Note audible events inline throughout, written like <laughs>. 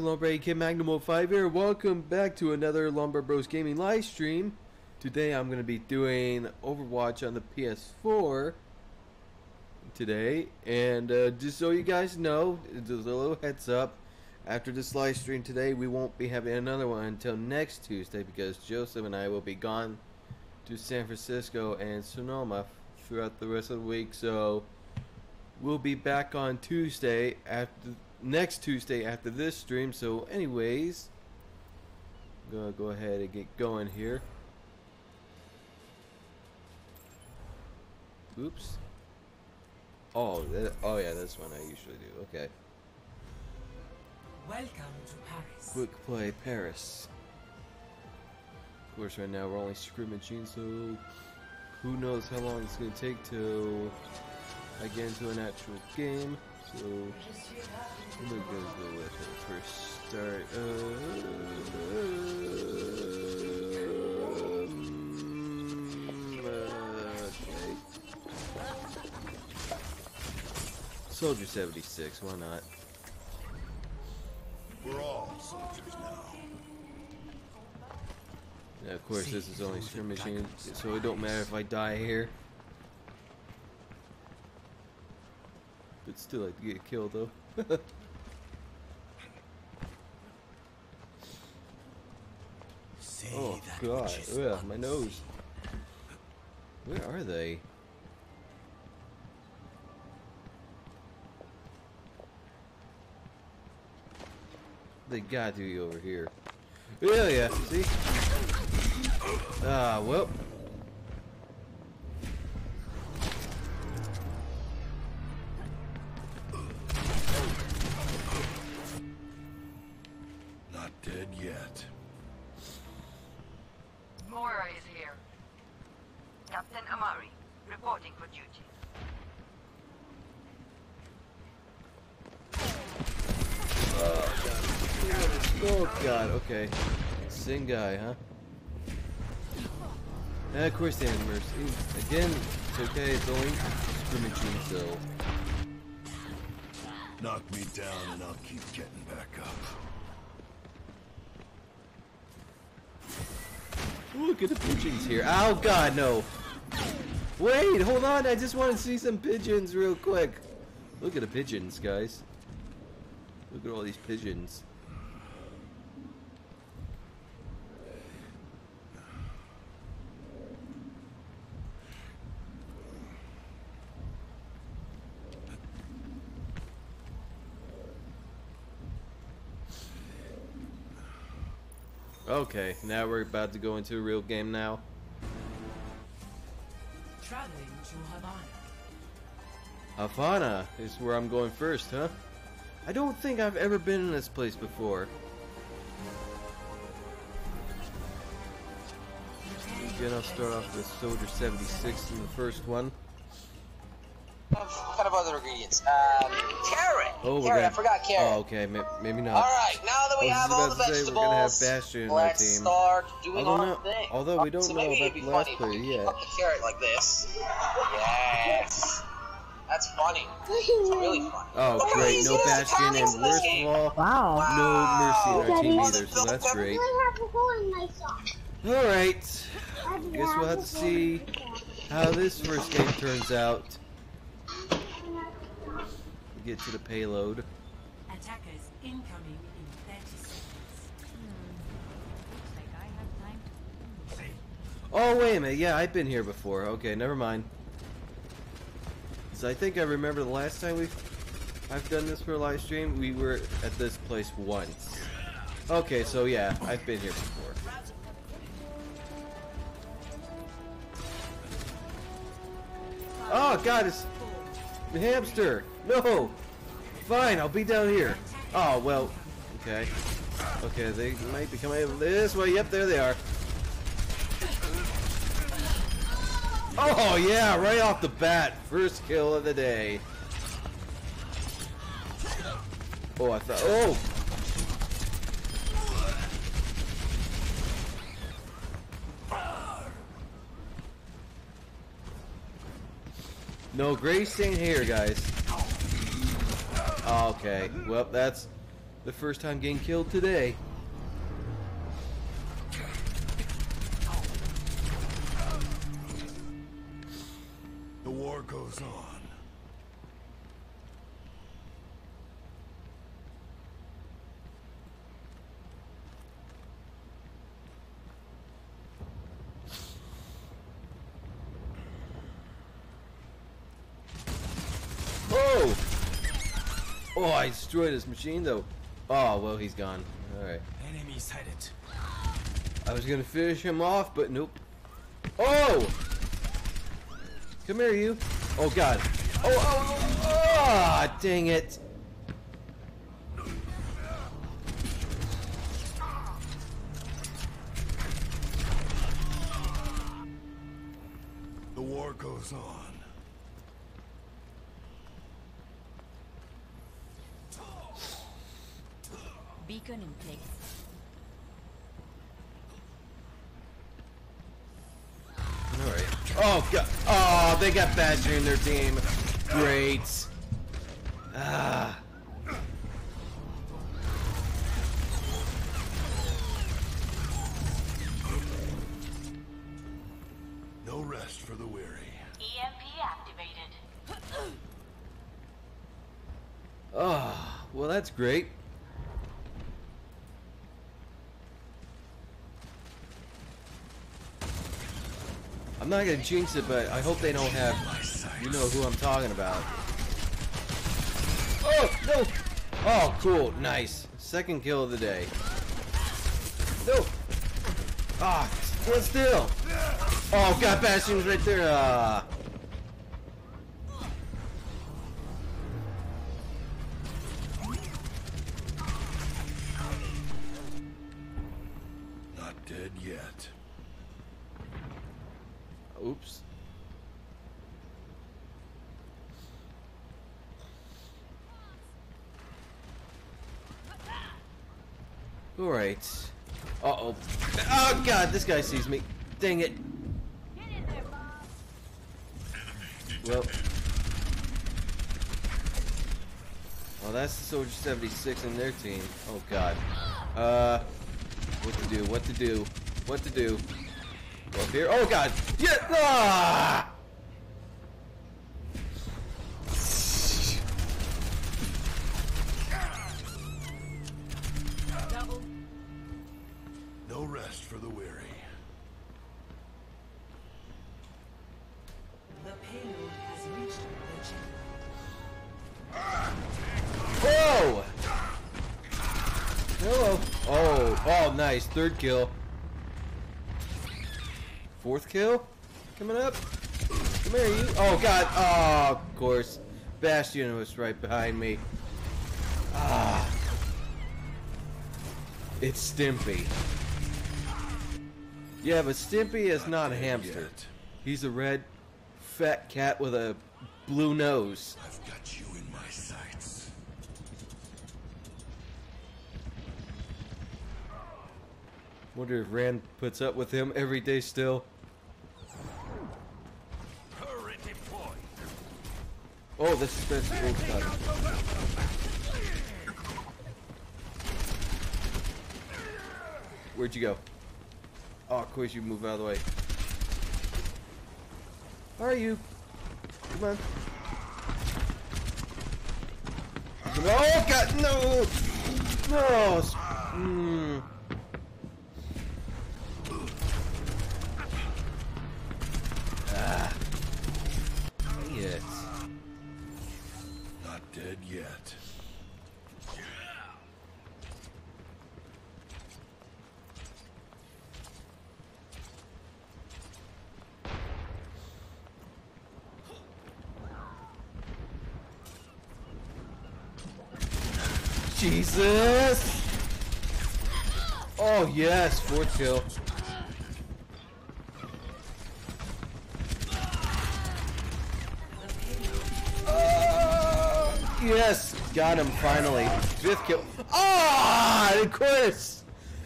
Drunken Lumber Kid Magnum 05 here. Welcome back to another Lombard Bros Gaming live stream. Today I'm going to be doing Overwatch on the PS4 today. And uh, just so you guys know, just a little heads up. After this live stream today, we won't be having another one until next Tuesday because Joseph and I will be gone to San Francisco and Sonoma throughout the rest of the week. So we'll be back on Tuesday after next Tuesday after this stream. So, anyways, I'm gonna go ahead and get going here. Oops. Oh, that, oh yeah, that's one I usually do. Okay. Welcome to Paris. Quick play Paris. Of course, right now we're only scrimmaging, so who knows how long it's gonna take to I get into an actual game. So I'm gonna go go with it first start. Um, okay. Soldier 76, why not? We're all soldiers now. Yeah, of course, this is only skirmishing, so it don't matter if I die here. But still, I'd get killed though. <laughs> Say oh that god, which yeah, my nose. Where are they? They got to be over here. Yeah, yeah, see? Ah, well. God, okay. Same guy, huh? And of course, the mercy. Again, it's okay, it's only scrimmaging, so. Knock me down and I'll keep getting back up. Look at the pigeons here. Oh god, no. Wait, hold on, I just want to see some pigeons real quick. Look at the pigeons, guys. Look at all these pigeons. Okay, now we're about to go into a real game now. Traveling to Havana. Havana is where I'm going first, huh? I don't think I've ever been in this place before. Again, I'll start off with Soldier 76 in the first one. Kind of, other ingredients. Um, carrot. Oh, we're carrot. gonna... I forgot carrot. Oh, okay, maybe not. All right. Now that we have all the vegetables. say, we're gonna have vegetables, Bastion in my let's team. start doing Although our no- thing. although we uh, don't so know maybe about it'd be the last funny if player we yet. Cut the carrot like this. Yes. That's funny. It's really funny. Oh, Look great, no it is. Bastion, and Mechanics worst of all, Wow. no Mercy in our team either, so that's great. I have a hole in my sock. Alright, I guess we'll have to see how this first game turns out. Get to the payload. Attackers incoming Oh, wait a minute. Yeah, I've been here before. Okay, never mind. So I think I remember the last time we've I've done this for a live stream, we were at this place once. Okay, so yeah, I've been here before. Oh god, it's the hamster. No. Fine, I'll be down here. Oh well. Okay. Okay, they might be coming this way. Yep, there they are. Oh yeah, right off the bat, first kill of the day. Oh, I thought. Oh. No Grace ain't here, guys. Okay, well that's The first time getting killed today. War goes on. Oh! Oh, I destroyed his machine though. Oh, well, he's gone. Alright. Enemy sighted. I was gonna finish him off, but nope. Oh! Come here, you. Oh, God. Oh, oh, oh, ah, dang it. The war goes on. Beacon in place. Alright. Oh, God. They got Badger in their team. Great. Ah. No rest for the weary. EMP activated. Oh, well, that's great. I'm not gonna jinx it, but I hope they don't have. You know who I'm talking about. Oh no! Oh, cool, nice. Second kill of the day. No. Ah, stand still. Oh, got Bastion's right there. Ah. Alright. Uh-oh. Oh, God, this guy sees me. Dang it. Well. Well, that's the Soldier 76 and their team. Oh, God. Uh, what to do, what to do, what to do. Go up here. Oh, God. Yeah! Ah! Third kill. Fourth kill? Coming up? Come here, you. Oh, God. Oh, of course. Bastion was right behind me. Ah. It's Stimpy. Yeah, but Stimpy is not a hamster. He's a red, fat cat with a blue nose. I've got you Wonder if Ren puts up with him every day still. Oh, this is this stuff. Where'd you go? Oh, of course you move out of the way. How are you? Come on. Oh God, no! No! Mm. Oh yes, fourth kill. Oh, yes, got him finally. Fifth kill. Ah, of course,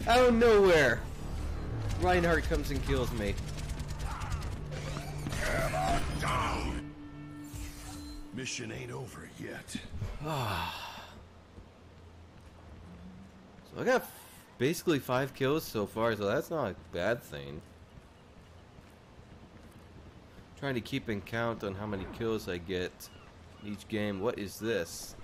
out of nowhere, Reinhardt comes and kills me. Mission ain't over yet. I got basically five kills so far, so that's not a bad thing. Trying to keep in count on how many kills I get each game. What is this?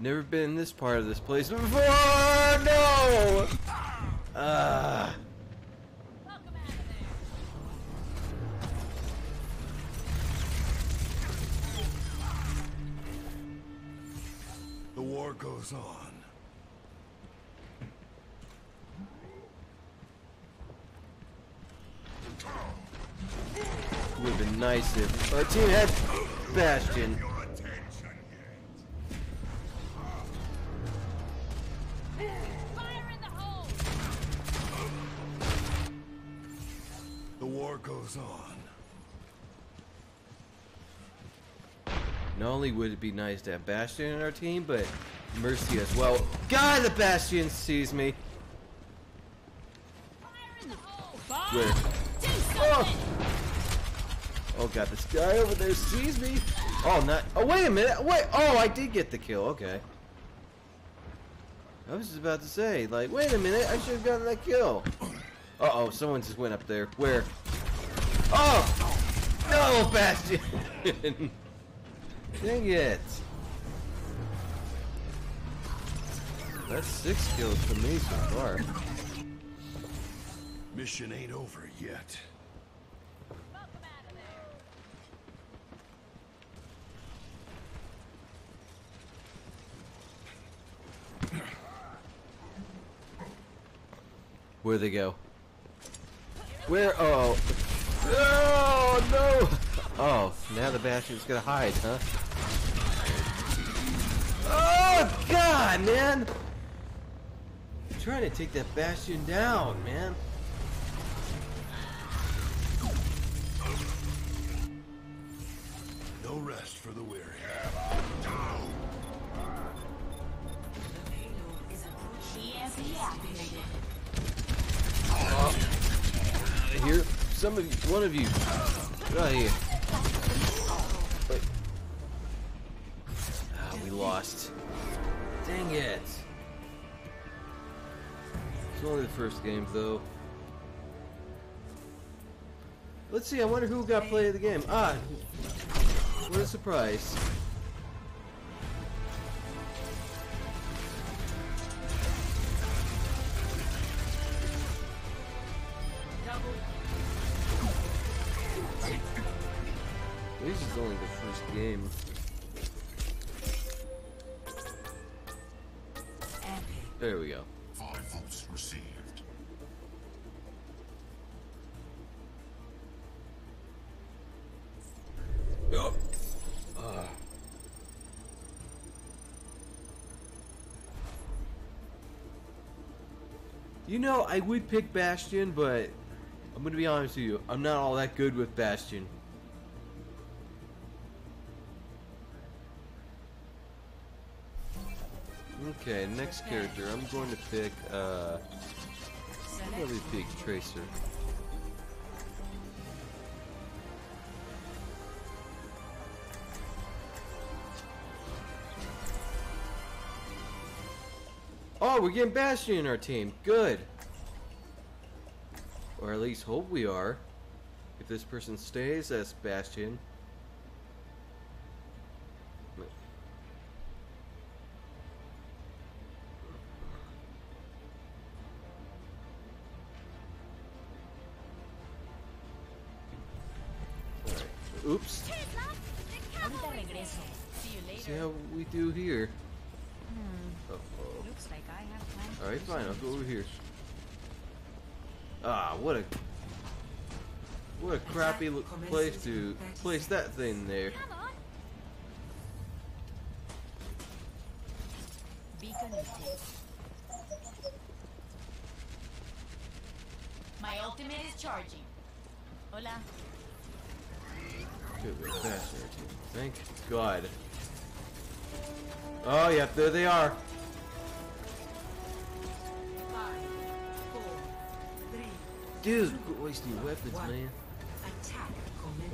Never been in this part of this place before. No. Ah. The goes on. Would have been nice if our team had Bastion. Your attention yet. Fire in the! The war goes on. Not only would it be nice to have Bastion in our team, but Mercy as well. God, the Bastion sees me. Where? Something! Oh god, this guy over there sees me. Oh, not. Oh, wait a minute. Wait. Oh, I did get the kill. Okay. I was just about to say, like, wait a minute. I should have gotten that kill. Uh oh, someone just went up there. Where? Oh! No, Bastion! <laughs> Dang it. That's six kills for me so far. Mission ain't over yet. Welcome out of there! Where'd they go? Where? Oh. Oh, no! Oh, now the Bastion's gonna hide, huh? Oh, God, man! Trying to take that Bastion down, man. No rest for the weary. The payload is approaching. Out of here. Some of you, one of you. Get out of here. Wait. Ah, we lost. Dang it. It's only the first game, though. Let's see, I wonder who got play of the game. Ah, what a surprise. Know, I would pick Bastion, but I'm gonna be honest with you, I'm not all that good with Bastion. Okay, next character. I'm going to pick, uh, probably pick Tracer. Oh, we're getting Bastion in our team. Good. Or at least hope we are. If this person stays as Bastion. A place to place that thing there. Come on! Beacon in place. My ultimate is charging. Hola. Good, we're faster. Thank God. Oh, yep, there they are. Five, four, three, Dude, quit wasting your weapons, man.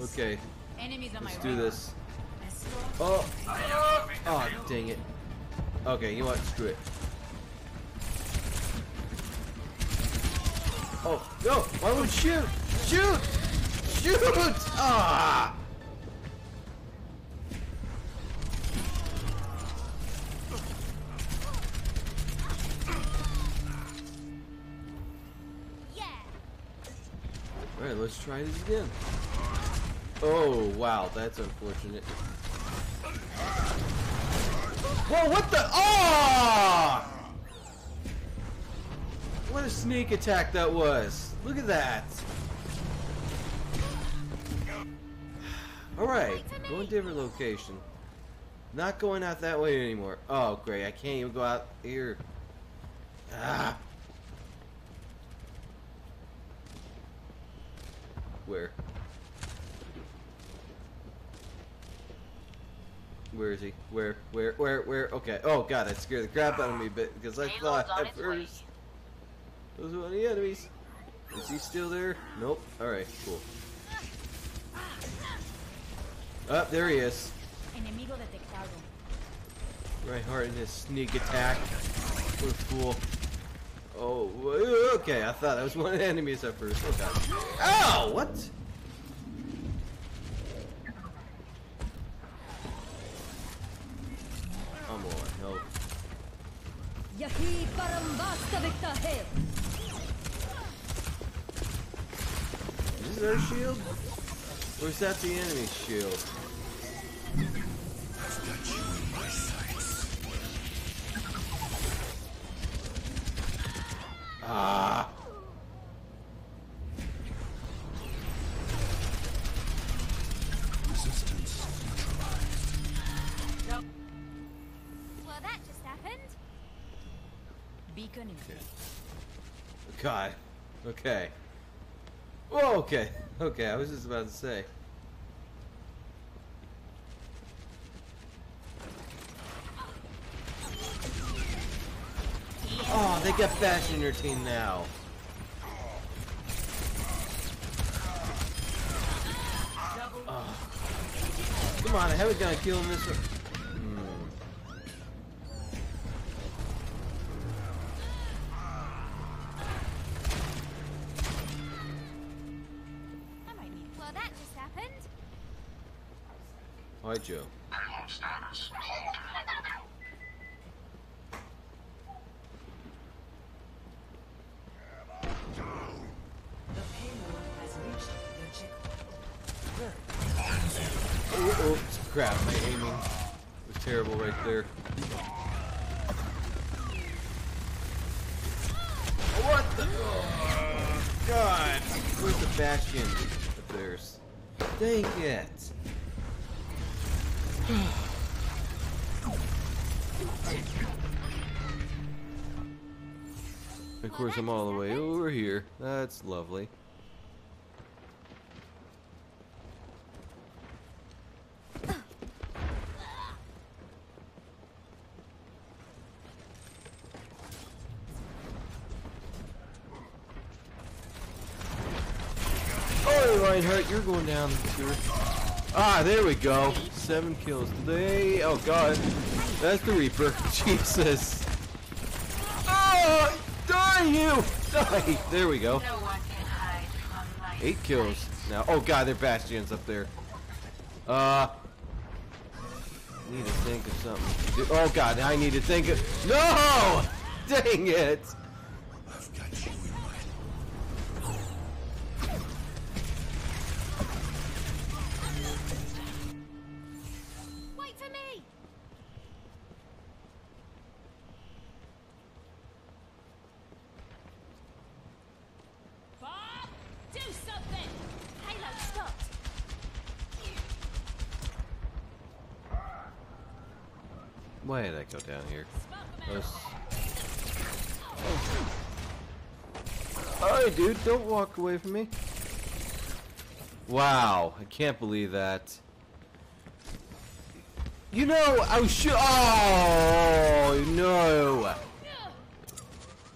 Attack commence. Okay, Enemies on Let's my do radar. this. Oh, oh, oh, dang it. Okay, you know what? Screw it. Oh, no! Why would shoot? Shoot! Shoot! Ah! Yeah. Alright, let's try this again. Oh, wow, that's unfortunate. Whoa, what the? Oh! What a sneak attack that was. Look at that. Alright, going to a different location. Not going out that way anymore. Oh, great, I can't even go out here. Ah. Where? Where is he? Where? Where? Where? Where? Okay. Oh god, I scared the crap out of me a bit because I Payload's thought on at its way. first those were the enemies. Is he still there? Nope. Alright, cool. Up oh, there he is. Reinhardt in his sneak attack. What a fool. Oh, okay. I thought that was one of the enemies at first. Oh god. Ow! What? Come on, help. यही परम वास्तविकता है Is this our shield? Or is that the enemy's shield? I've got you in my sights. Ah! Okay. Okay, I was just about to say. Oh, they got Bash in your team now. Oh. Come on, I haven't got to kill him this one. Of all the way over here. That's lovely. Oh, Reinhardt, you're going down. Ah, there we go. Seven kills today. Oh god, that's the Reaper. <laughs> Jesus. You! Die! There we go. No one can hide from my Eight kills now. Oh god, they're bastions up there. Uh, need to think of something. Oh god, I need to think of. No! <laughs> Dang it! Why did I go down here? Was- Alright, dude, don't walk away from me. Wow, I can't believe that. You know, I was sure. Oh no!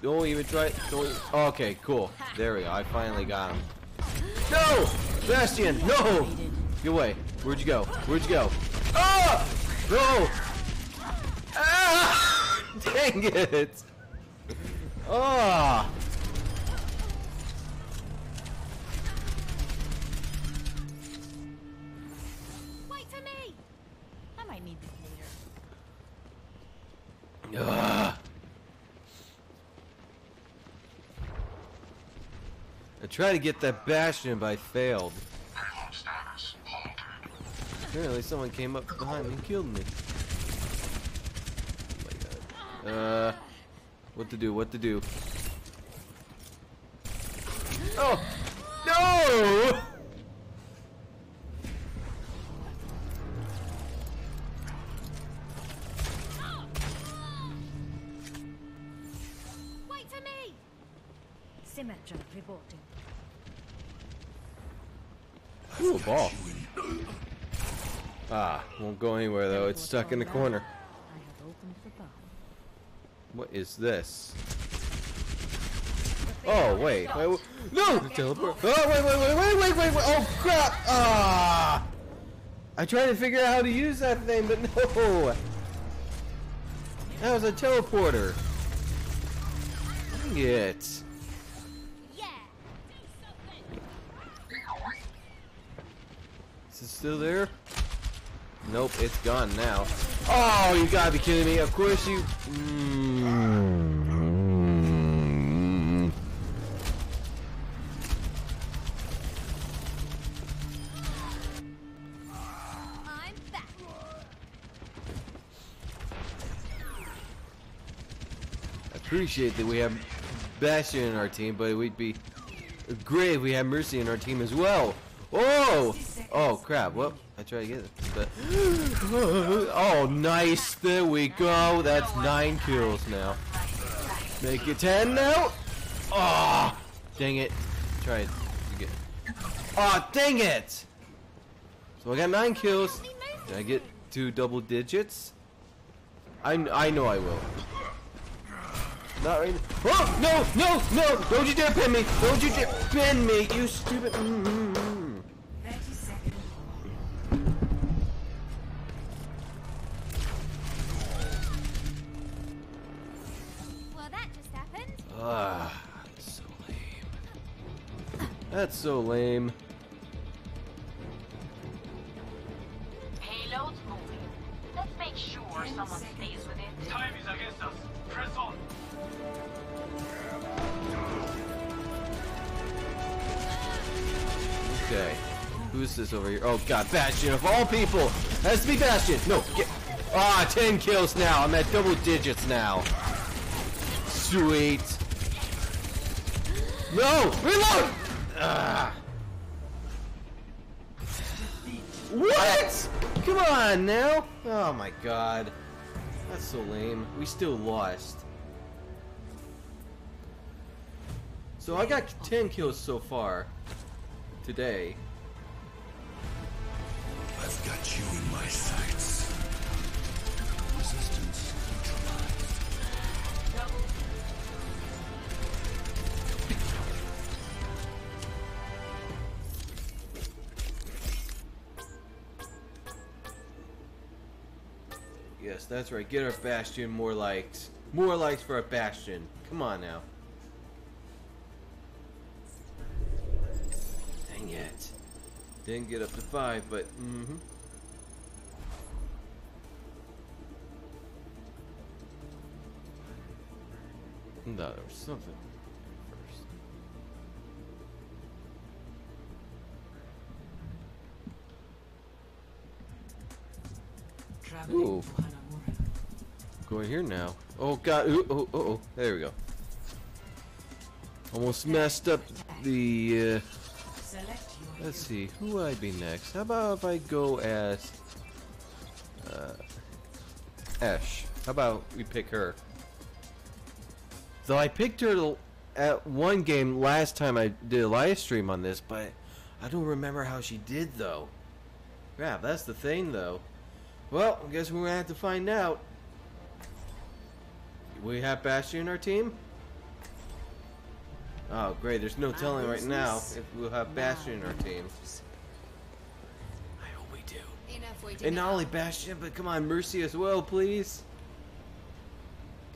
Don't even try. Don't. e- Okay, cool. There we go. I finally got him. No, Bastion, no! Get away. Where'd you go? Where'd you go? Ah! No! <laughs> Dang it! Ah! Wait for me! I might need this later. Ah! I tried to get that bastion, but I failed. Apparently, someone came up behind me and killed me. My god. Uh, what to do? What to do? Oh no! Wait for me! Symmetra reporting. Ooh, a ball. Ah, won't go anywhere though. It's stuck in the corner. I have opened the path. What is this? Oh wait, wait, wait. no! Teleport. Oh wait, wait, wait, wait, wait, wait, wait! Oh crap! Ah! I tried to figure out how to use that thing, but no. That was a teleporter. Dang it! Yeah! Is it still there? Nope, it's gone now. Oh, you gotta be kidding me! Of course you. Mm. Appreciate that we have Bastion in our team, but we'd be great if we had Mercy in our team as well. Oh! Oh crap! Well, I tried to get it, but <gasps> oh, nice! There we go. That's nine kills now. Make it ten now. Oh, dang it! Try it get. Oh, dang it! So I got nine kills. Did I get to double digits? I I know I will. Not right. Oh no no no! Don't you dare pin me! Don't you dare pin me! You stupid. Mm, mm, mm. 30 seconds. Well, that just happened. Ah, so lame. That's so lame. Payloads moving. Let's make sure someone stays with it. Time Okay. Who's this over here? Oh god, Bastion of all people! Has to be Bastion! No, get Ah, 10 kills now. I'm at double digits now. Sweet. No! Reload! Ah. What? Come on now. Oh my god. That's so lame. We still lost. So I got 10 kills so far today. I've got you in my sights. Resistance. Yes, that's right. Get our Bastion more likes. More likes for our Bastion. Come on now. Dang it. Didn't get up to five, but mm-hmm. No, there was something first. Ooh. Going here now. Oh god. Ooh, oh, oh, oh. There we go. Almost messed up the. Uh, Select your let's see. Who would I be next? How about if I go as. Uh, Ashe. How about we pick her? Though I picked her at one game last time I did a live stream on this, but I don't remember how she did though. Yeah, that's the thing though. Well, I guess we're gonna have to find out. We have Bastion in our team? Oh, great. There's no telling right now if we'll have Bastion in our team. I hope we do. And not only Bastion, but come on, Mercy as well, please.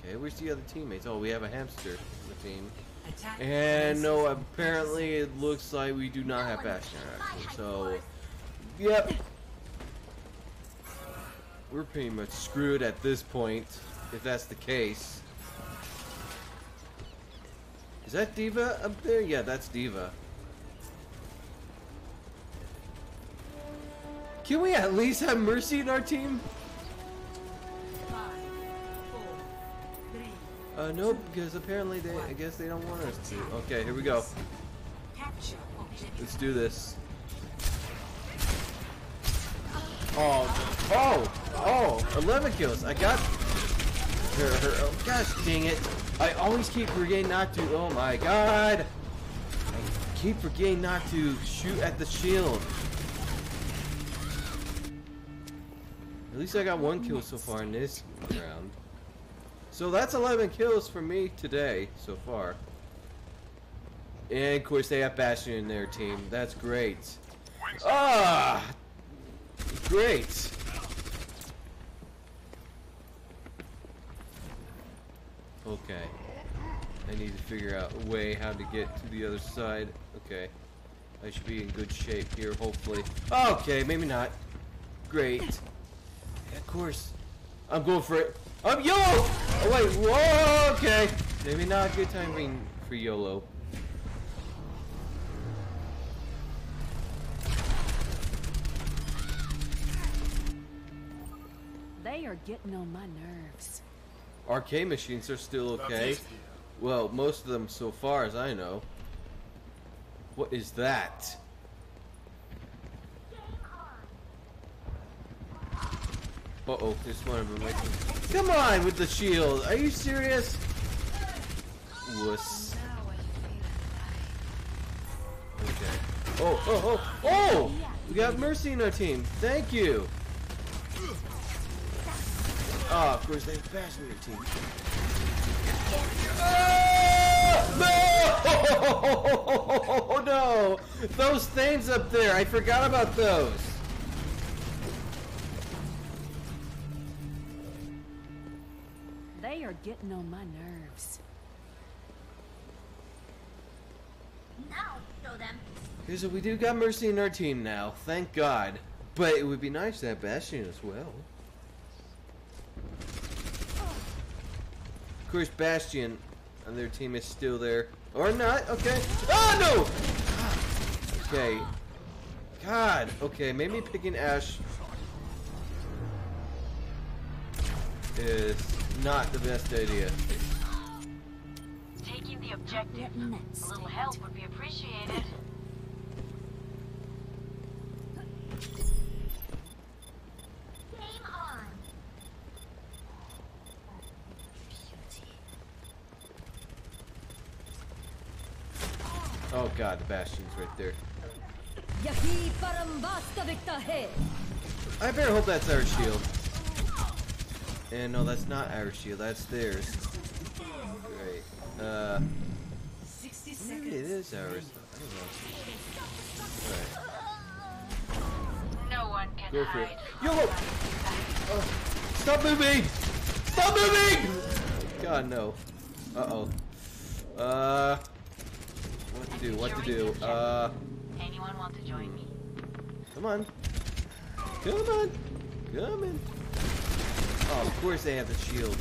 Okay, where's the other teammates? Oh, we have a hamster in the team. Attack And no, apparently it looks like we do not have Bastion actually. So, yep. We're pretty much screwed at this point, if that's the case. Is that D.Va up there? Yeah, that's D.Va. Can we at least have Mercy in our team? Five, four, three. Uh, nope, because apparently they, I guess they don't want us to. Okay, here we go. Let's do this. Oh, oh, oh, 11 kills. I got her, oh, gosh dang it. I always keep forgetting not to, oh my god. I keep forgetting not to shoot at the shield. At least I got one kill so far in this round. So that's 11 kills for me today so far. And of course they have Bastion in their team. That's great. Ah! Great! Okay. I need to figure out a way how to get to the other side. Okay. I should be in good shape here, hopefully. Okay, maybe not. Great. Of course. I'm going for it. I'm YOLO! Oh wait, whoa, okay. Maybe not a good timing for YOLO. They are getting on my nerves. Arcade machines are still okay. Well, most of them so far as I know. What is that? Uh oh, there's one of them right there. Come on with the shield. Are you serious? Wuss. Okay. Oh, oh, oh, oh! We got Mercy in our team. Thank you. Oh, of course they have Bastion their team. Oh, <laughs> no! No! Those things up there, I forgot about those. They are getting on my nerves. Now, show them. Here's what we do got Mercy in our team now, thank God. But it would be nice to have Bastion as well. Of course, Bastion and their team is still there. Or not, okay. Oh, no! Okay. God, okay, maybe picking Ashe is not the best idea. Taking the objective. A little help would be appreciated. Oh god, the Bastion's right there. Yahi param vastavika hai. I better hope that's our shield. And no, that's not our shield, that's theirs. Great. Uh, 60 maybe it seconds. is ours. I don't know. Alright, No one can go for it. hide. YOLO! Oh, stop moving! Stop moving! God, no. Uh-oh. Uh, what to do, what to do? Uh, Anyone want to join me? come on. Come on. Come in. Oh, of course they have the shield.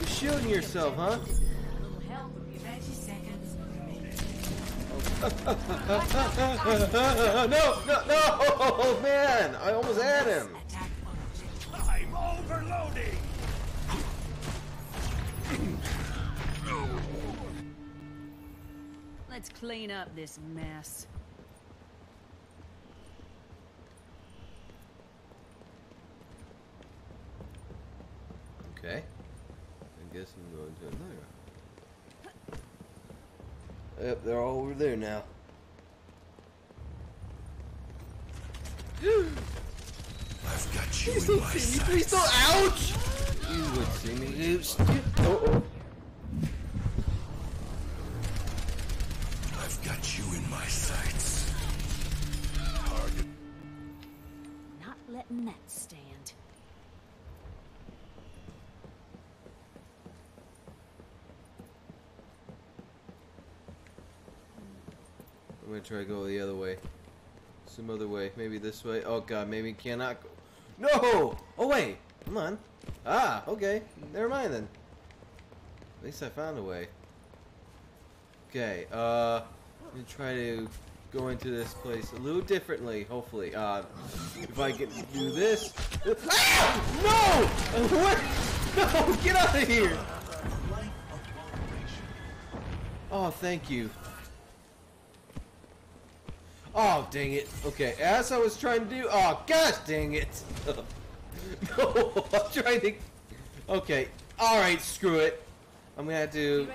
You're shielding yourself, huh? Little help would be 30 seconds. no, no, no! Oh, man! I almost had him! I'm overloading! <clears throat> Let's clean up this mess. Okay. I guess I'm going to another. Yep, they're all over there now. <gasps> I've got you Please in don't my see me. Please don't. Ouch! You would see me. You st- oh, I've got you in my sights. Target. letting that stand. I'm gonna try to go the other way. Some other way. Maybe this way. Oh god, maybe cannot go. No! Oh wait! Come on. Ah, okay. Never mind then. At least I found a way. Okay, uh I'm try to go into this place a little differently, hopefully. Uh if I can do this. Ah! No! What? <laughs> No! Get out of here! Oh, thank you. Oh, dang it. Okay, as I was trying to do. Oh, gosh dang it. <laughs> no, I'm trying to. Okay, alright, screw it. I'm gonna have to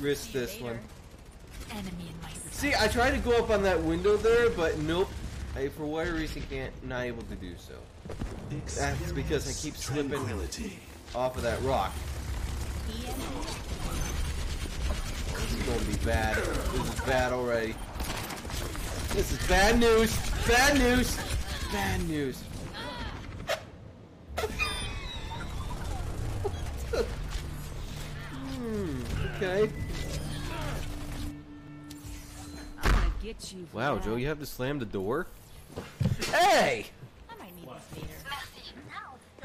risk this one. Enemy in my See, I tried to go up on that window there, but nope. I, for whatever reason, can't, not able to do so. That's because I keep slipping off of that rock. This is gonna be bad. This is bad already. This is bad news. Bad news. Bad news. I'm get you. Wow, that. Joe, you have to slam the door. Hey! I might need this later.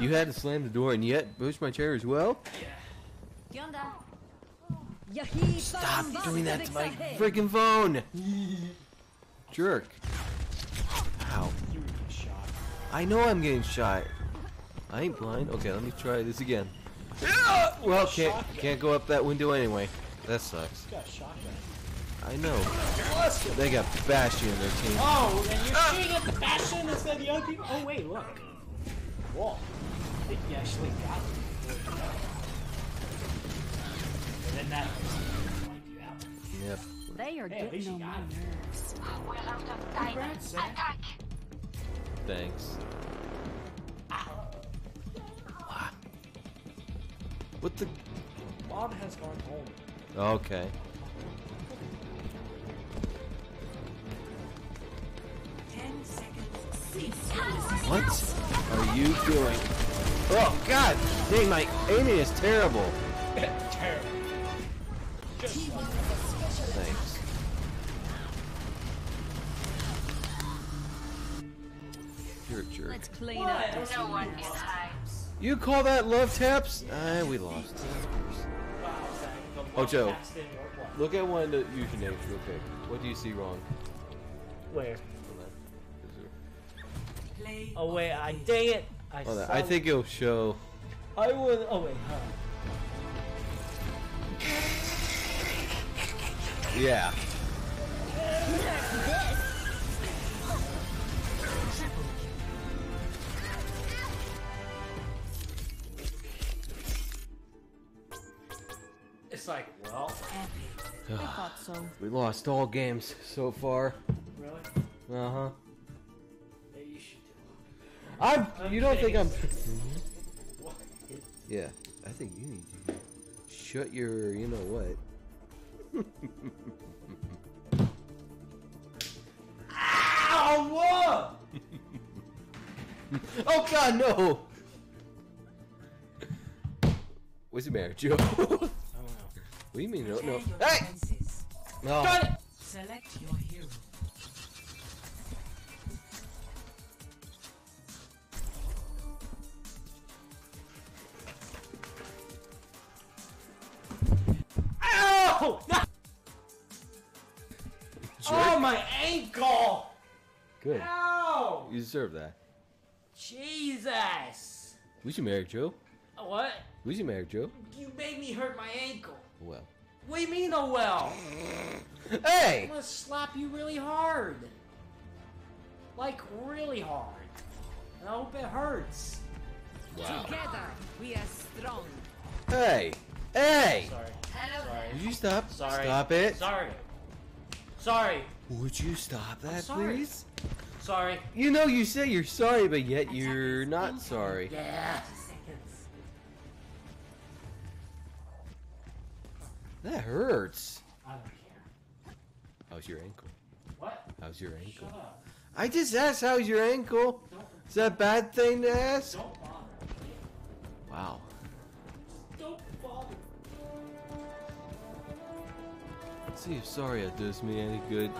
You had to slam the door and yet push my chair as well. ¿Qué onda? Yahi Stop doing that to my freaking phone. Jerk. Ow. You were getting shot. I know I'm getting shot. I ain't blind. Okay, let me try this again. Well, can't can't go up that window anyway. That sucks. I know. They got Bastion in their team. Oh, and you're shooting at the Bastion instead of the other people? Oh, wait, look. Whoa. I think you actually got it. And then that wipe you out. Yep. They are Hey, at getting on my got it. nerves. We're out of time. Congrats, eh? Attack! Thanks. Ah. What the? Bob has gone home. Okay. What are you doing? Oh God! Dang, my aiming is terrible. Terrible. Thanks. You're a jerk. Let's clean up No one mess. is high. You call that love taps? Ah, we lost. Wow, Zach. Oh, Joe. taps didn't work well. Look at one of the usernames real quick. What do you see wrong? Where? Play. Oh, wait, of I the dang it. I, Hold on. saw I think it'll show. I would. Oh, wait, huh. Yeah. It's like, well. I thought so. We lost all games so far. really? Uh huh. I'm. I'm You don't think. I'm? <laughs> Yeah. I think you need to shut your. You know what? Ow! <laughs> Oh God, no! What's the matter, Joe? what <laughs> I don't do you mean? No, no. Hey! No. Got it! Select your hero. Ow! No! Oh, my ankle! Good. Ow! You deserve that. Jesus! We should marry Joe. What? We should marry Joe. You made me hurt my ankle. Well. What do you mean, oh well? <laughs> Hey! I'm gonna slap you really hard. Like, really hard. And I hope it hurts. Wow. Together, we are strong. Hey! Hey! Sorry. Sorry. Would you stop? Sorry. Stop it. Sorry. Sorry. Would you stop that, please? Sorry. You know you say you're sorry, but yet you're not sorry. Yeah. That hurts. I don't care. How's your ankle? What? How's your ankle? I just asked how's your ankle. Don't Is that a bad thing to ask? Don't bother. Wow. See if Zarya does me any good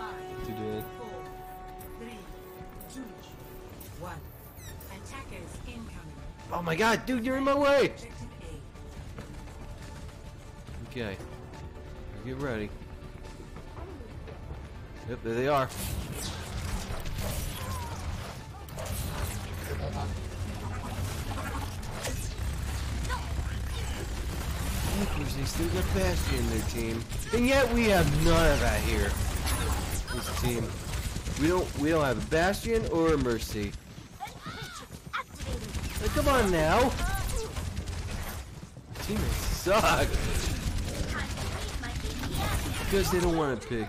today. Oh my god, dude, you're in my way! Okay. Get ready. Yep, there they are. Lakers, they still got Bastion in their team. And yet we have none of that here. This team. We don't we don't have a Bastion or a Mercy. Come on now. Teammates suck. Because they don't want to pick.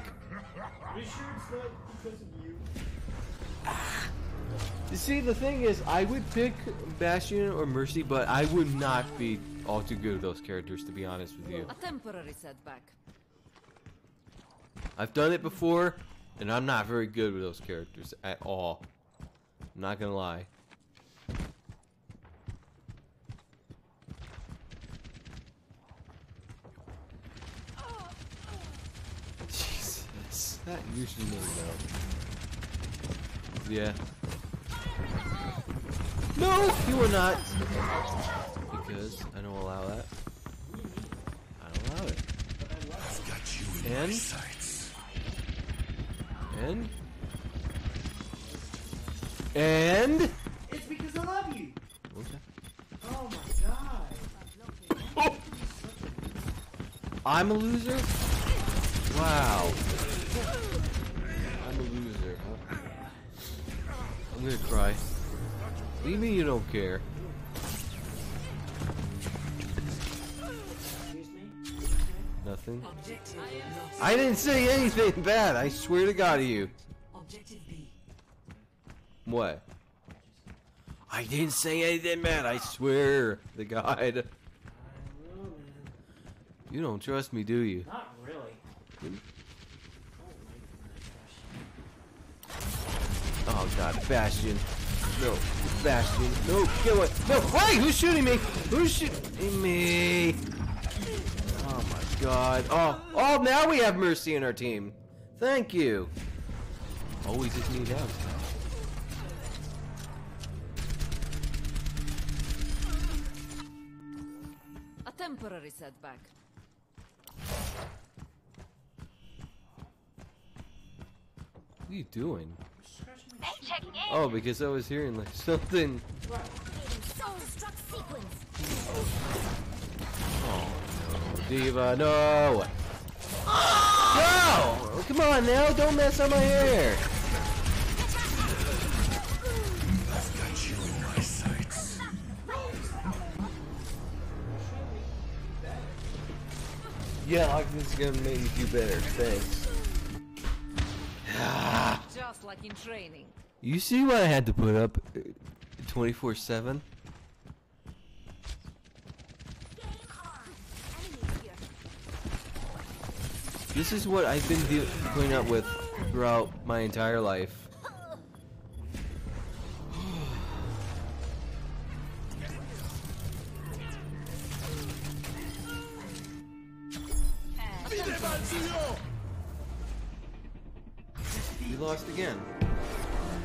You see, the thing is, I would pick Bastion or Mercy, but I would not be all too good with those characters, to be honest with you. A temporary setback. I've done it before, and I'm not very good with those characters at all. I'm not gonna lie. Jesus, that usually no. Yeah. No, you will not. Because I don't allow that. I don't allow it. I've got you in my And? sights. And? And? It's because I love you. Okay. Oh my god. Oh. I'm a loser? Wow. I'm a loser, huh? I'm gonna cry. What do you mean you don't care? Nothing. I didn't say anything bad, I swear to God to you. Objective B. What? I didn't say anything bad, I swear to God. I don't know, man. You don't trust me, do you? Not really. Oh Oh god, Bastion. No, Bastion. No, kill it. No, wait, who's shooting me? Who's shooting me? Oh my god. Oh, oh, now we have Mercy in our team. Thank you. Oh, we just need help. A temporary setback. What are you doing? Oh, because I was hearing like <laughs> something. Soul struck sequence. Oh no, D.Va, no! No! Come on now, don't mess up my hair. I've got you in my sights. Yeah, like this is gonna make you do better. Thanks. Just like in training. You see what I had to put up uh, 24 7? Enemies here. This is what I've been de- putting up with throughout my entire life. We lost again.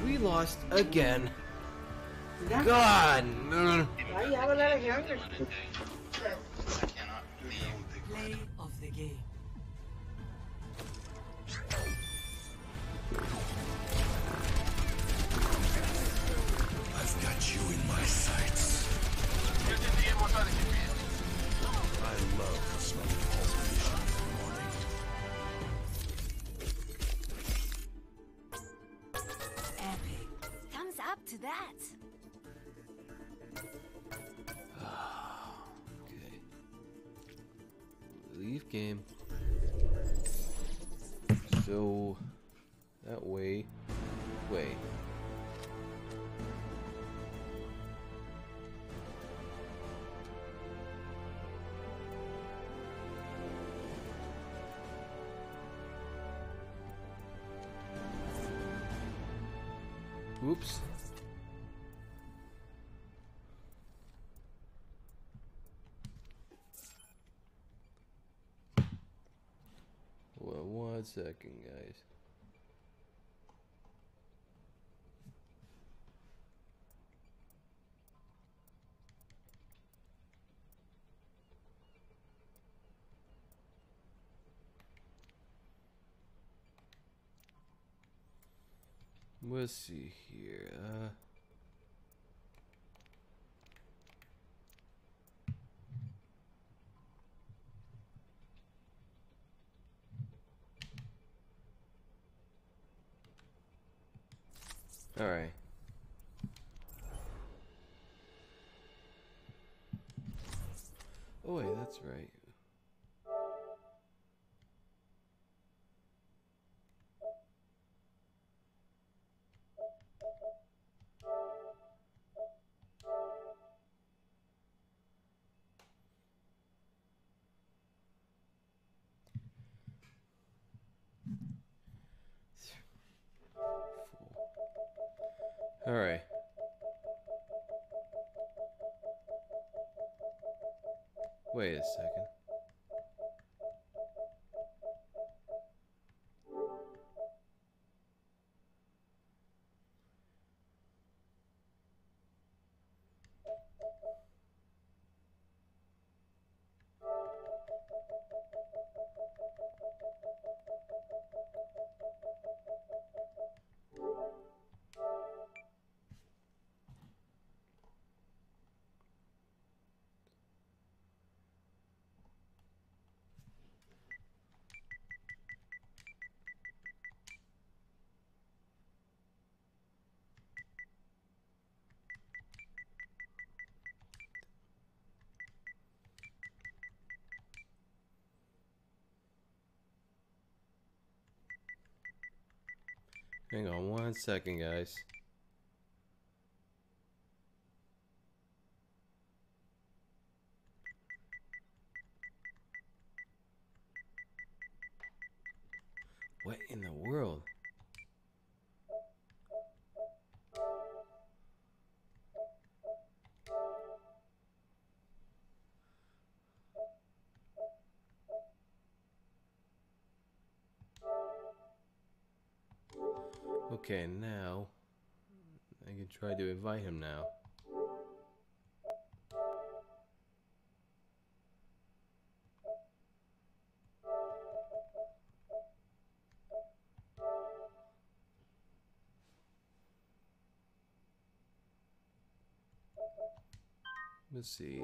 We lost again. God! mm. Play of the game. One second, guys. Let's see here. Uh, all right. Oh wait, that's right. All right. Wait a second. One second, guys. Okay, now I can try to invite him now. Let's see.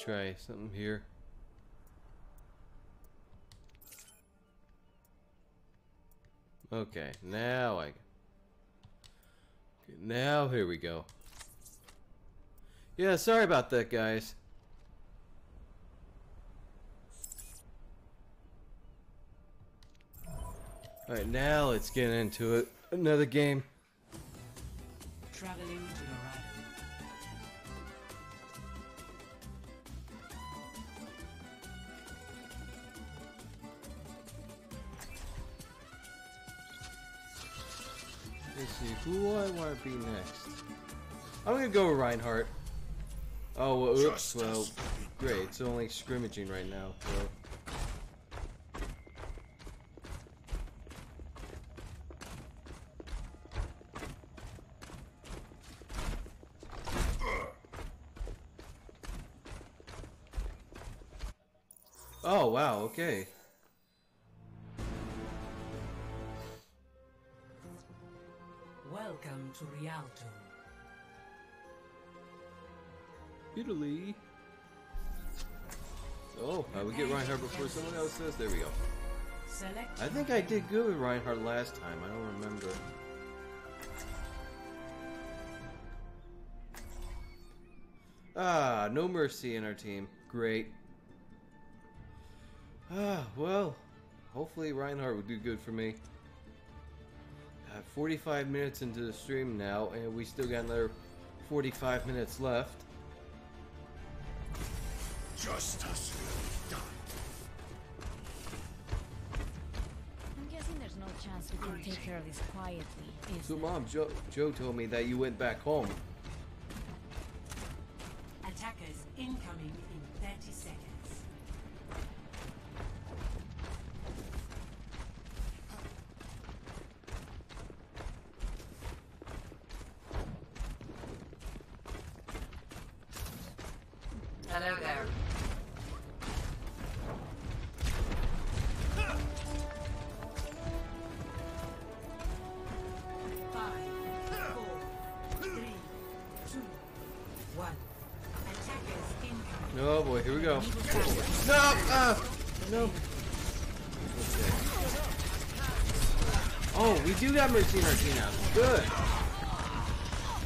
Try something here. Okay, now I... Now here we go. Yeah, sorry about that, guys. Alright, now let's get into it. Another game. Traveling to. Let's see, who do I want to be next? I'm gonna go with Reinhardt. Oh, well, oops, well, great, it's only scrimmaging right now, so... someone else does. There we go. Select I think I did good with Reinhardt last time. I don't remember. Ah, no mercy in our team. Great. Ah, well, hopefully Reinhardt will do good for me. Uh, 45 minutes into the stream now, and we still got another 45 minutes left. Justice chance we can take care of this quietly, So. Mom, Joe, Joe told me that you went back home. Go. No! Ah! No! Oh, we do got Mercy team now. Good!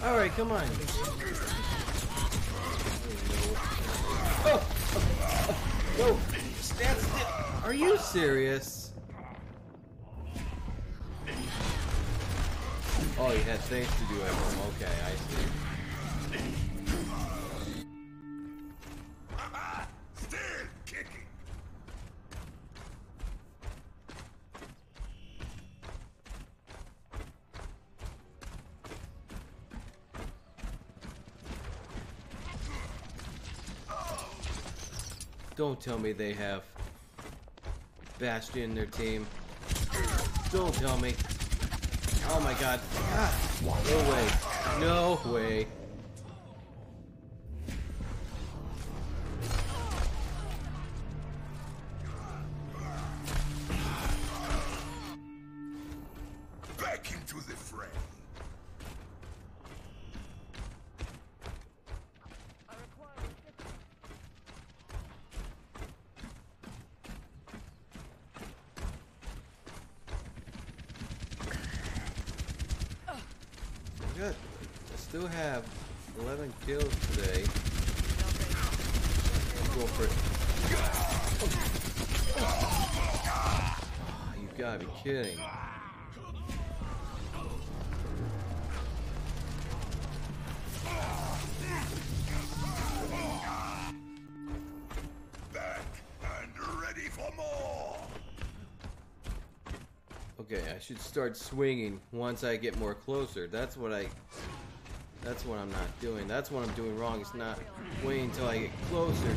Alright, come on. Oh! <laughs> oh! Stand still! Are you serious? Oh, you had things to do at home. Okay, I see. Don't tell me they have Bastion in their team. Don't tell me. Oh my god. Ah, no way. No way. Start swinging once I get more closer. That's what I. That's what I'm not doing. That's what I'm doing wrong. It's not waiting until I get closer.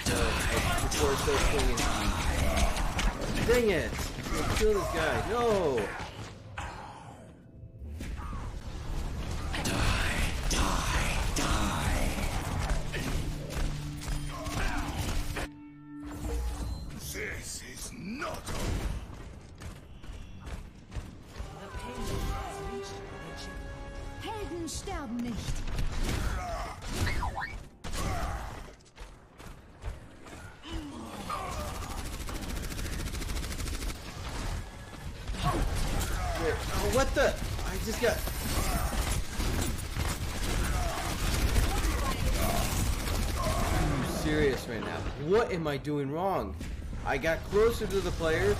Until, I start swinging. Dang it! Kill this guy. No! Am I doing wrong? I got closer to the players.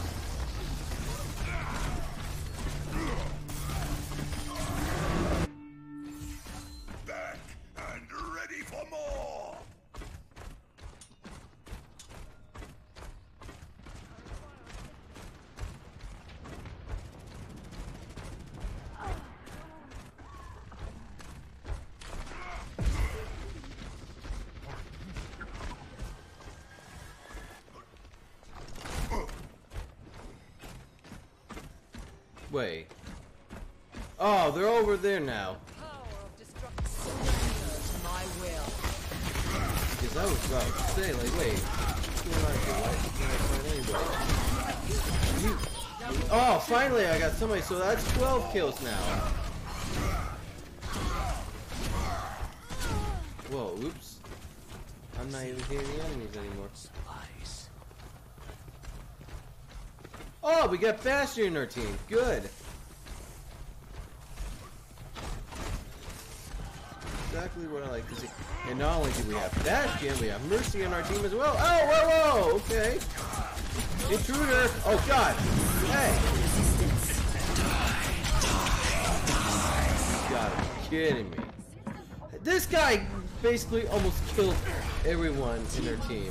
Oh, they're over there now. Power of destruction. Surrender to my will. Because I was about to say, like, wait, what's going on here? Why can't I fight anybody? You. Oh, finally I got somebody. So that's 12 kills now. Whoa, oops. I'm not even hitting the enemies anymore. Oh, we got Bastion in our team. Good. Exactly what I like to see. And not only do we have Bastion, we have Mercy on our team as well. Oh, whoa, whoa, okay. Intruder. Oh, God. Hey. You gotta kidding me. This guy basically almost killed everyone in their team.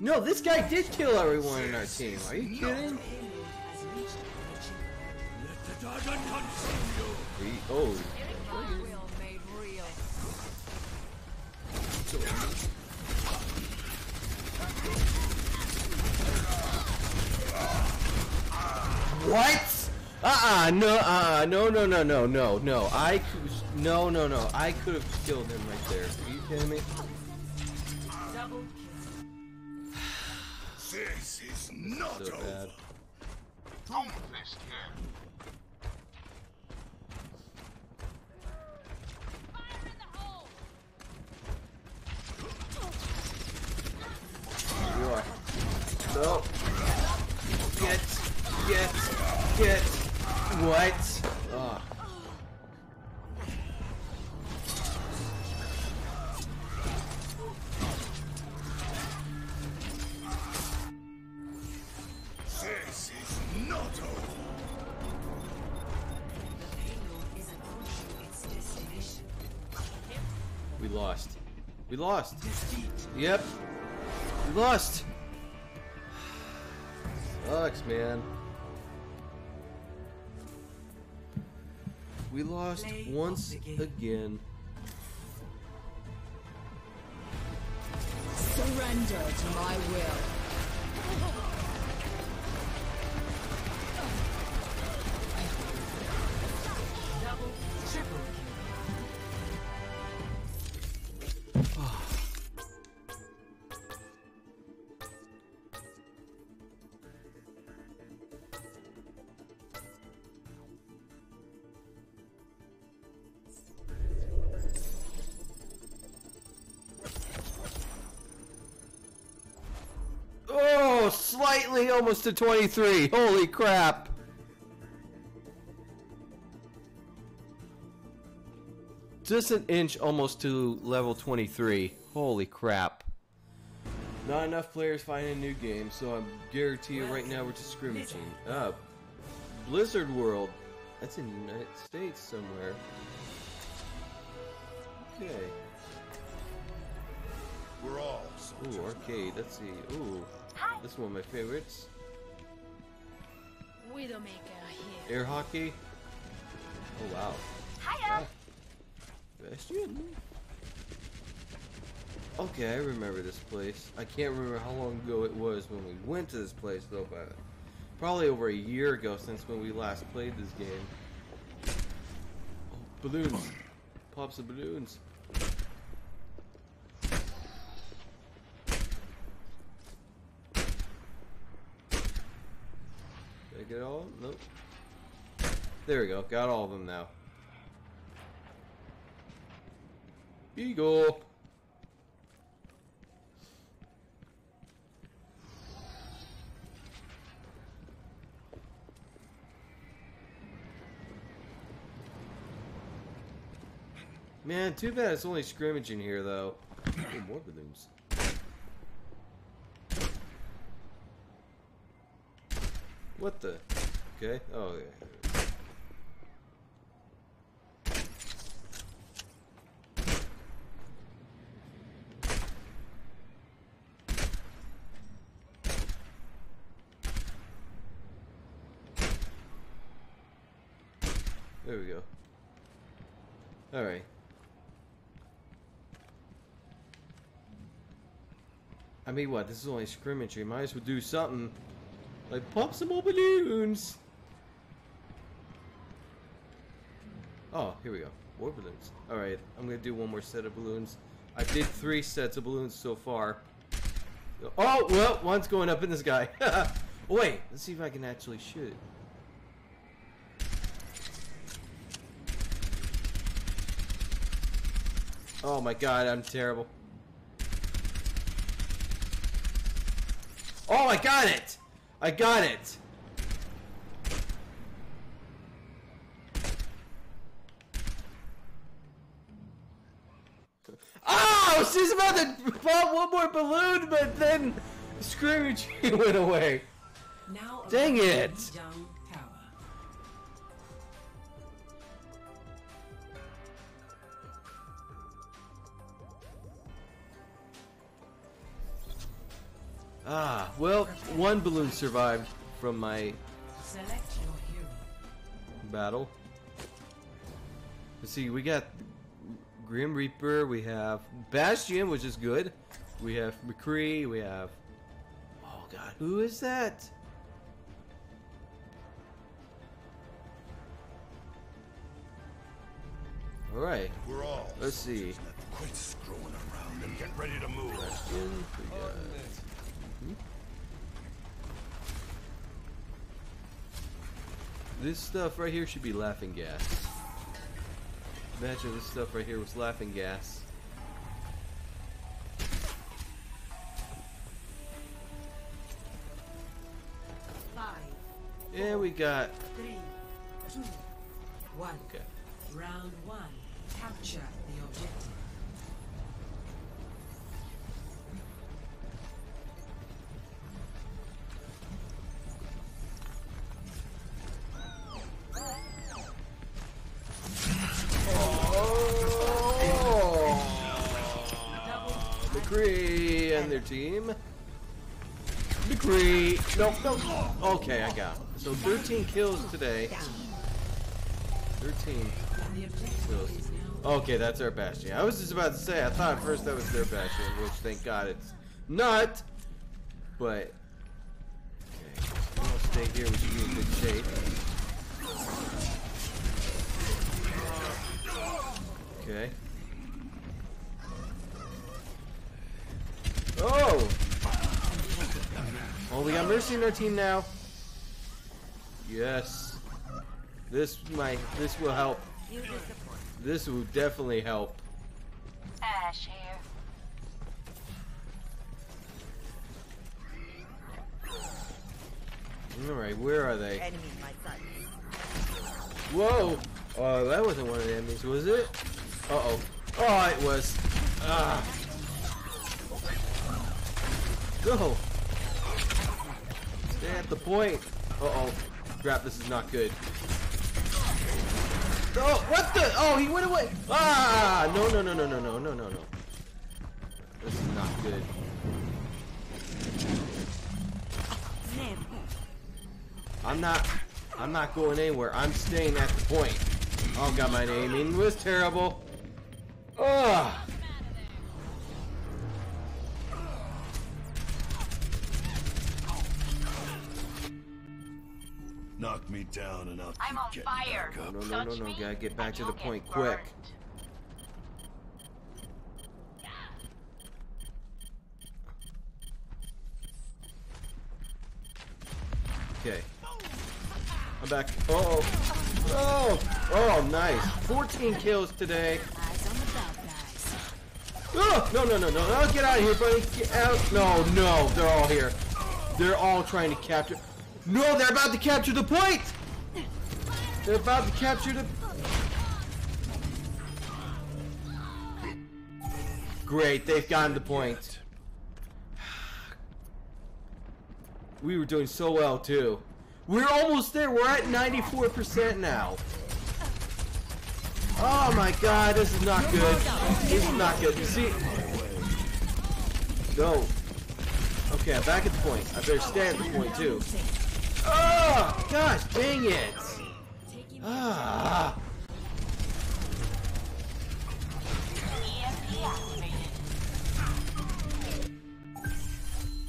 No, this guy did kill everyone in our team. Are you kidding? Oh, Will made real. what? Uh-uh, no, uh-uh, no, no, no, no, no, no. I could, no, no, no. I could have killed him right there. Are you kidding me? This is not So over. bad. Doomfist here. You are. No. Get, get, get. What? Ah. This is not over. Payload is approaching its destination. We lost. We lost. Yep. We lost. Sucks, man. We lost Play once again. Surrender to my will. Double, triple slightly almost to 23. Holy crap. Just an inch almost to level 23. Holy crap. Not enough players finding a new game, so I guarantee you right now we're just scrimmaging. Uh, Blizzard World. That's in the United States somewhere. Okay. We're all Ooh, arcade. Let's see. Ooh, this is one of my favorites. Widowmaker here. Air hockey. Oh wow. Hiya! Ah. Bastion. Okay, I remember this place. I can't remember how long ago it was when we went to this place though, but probably over a year ago since when we last played this game. Oh, balloons. Pops of balloons. Get all? Nope. There we go. Got all of them now. Eagle. Man, too bad it's only scrimmaging here, though. More balloons. What the? Okay. Oh, yeah. There we go. Alright. I mean, what? This is only scrimmaging. Might as well do something. Like, pop some more balloons! Oh, here we go. More balloons. Alright, I'm gonna do one more set of balloons. I did three sets of balloons so far. Oh, well, one's going up in the sky. <laughs> Wait, let's see if I can actually shoot. Oh my god, I'm terrible. Oh, I got it! I got it! Oh, was just about to pop one more balloon, but then Screamage <laughs> went away. Now Dang it. Down Ah, well, one balloon survived from my Select your hero. battle. Let's see, we got Grim Reaper, we have Bastion, which is good. We have McCree, we have. Oh god, who is that? Alright, We're all. let's see. Quit screwing around and get ready to move. Bastion, we got. This stuff right here should be laughing gas. Imagine this stuff right here was laughing gas. Five, Yeah, we got. three, two, one. Okay. Round one. Capture the objective. And their team. McCree. Nope, nope. Okay, I got him. So 13 kills today. 13 kills. Okay, that's our Bastion. I was just about to say, I thought at first that was their Bastion, which thank God it's not. But, okay, I'll stay here. We should be in good shape. Okay. Oh! Oh, we got Mercy in our team now. Yes. This might. This will help. You the support. This will definitely help. Ashe here. Alright, where are they? Whoa! Oh, that wasn't one of the enemies, was it? Uh-oh. Oh, it was. Ah. Go! Stay at the point. Uh-oh. Crap, this is not good. Oh, what the? Oh, he went away. Ah! No, no, no, no, no, no, no, no, no. This is not good. I'm not. I'm not going anywhere. I'm staying at the point. Oh god, my aiming was terrible. Ugh. Me down and I'll I'm keep on fire. back up. No, no, no, Touch no. me, Gotta get back to the you'll point quick. Okay. I'm back. Oh, oh, oh, nice. 14 kills today. Eyes on the bad guys. Oh, no, no, no, no, no. Get out of here, buddy. Get out. No, no. They're all here. They're all trying to capture. No, they're about to capture the point. They're about to capture the. Great, they've gotten the point. <sighs> We were doing so well too. We're almost there. We're at 94% now. Oh my god, this is not good. This is not good. You see? No. Okay, I'm back at the point. I better stay at the point too. Oh, gosh, dang it. Ah.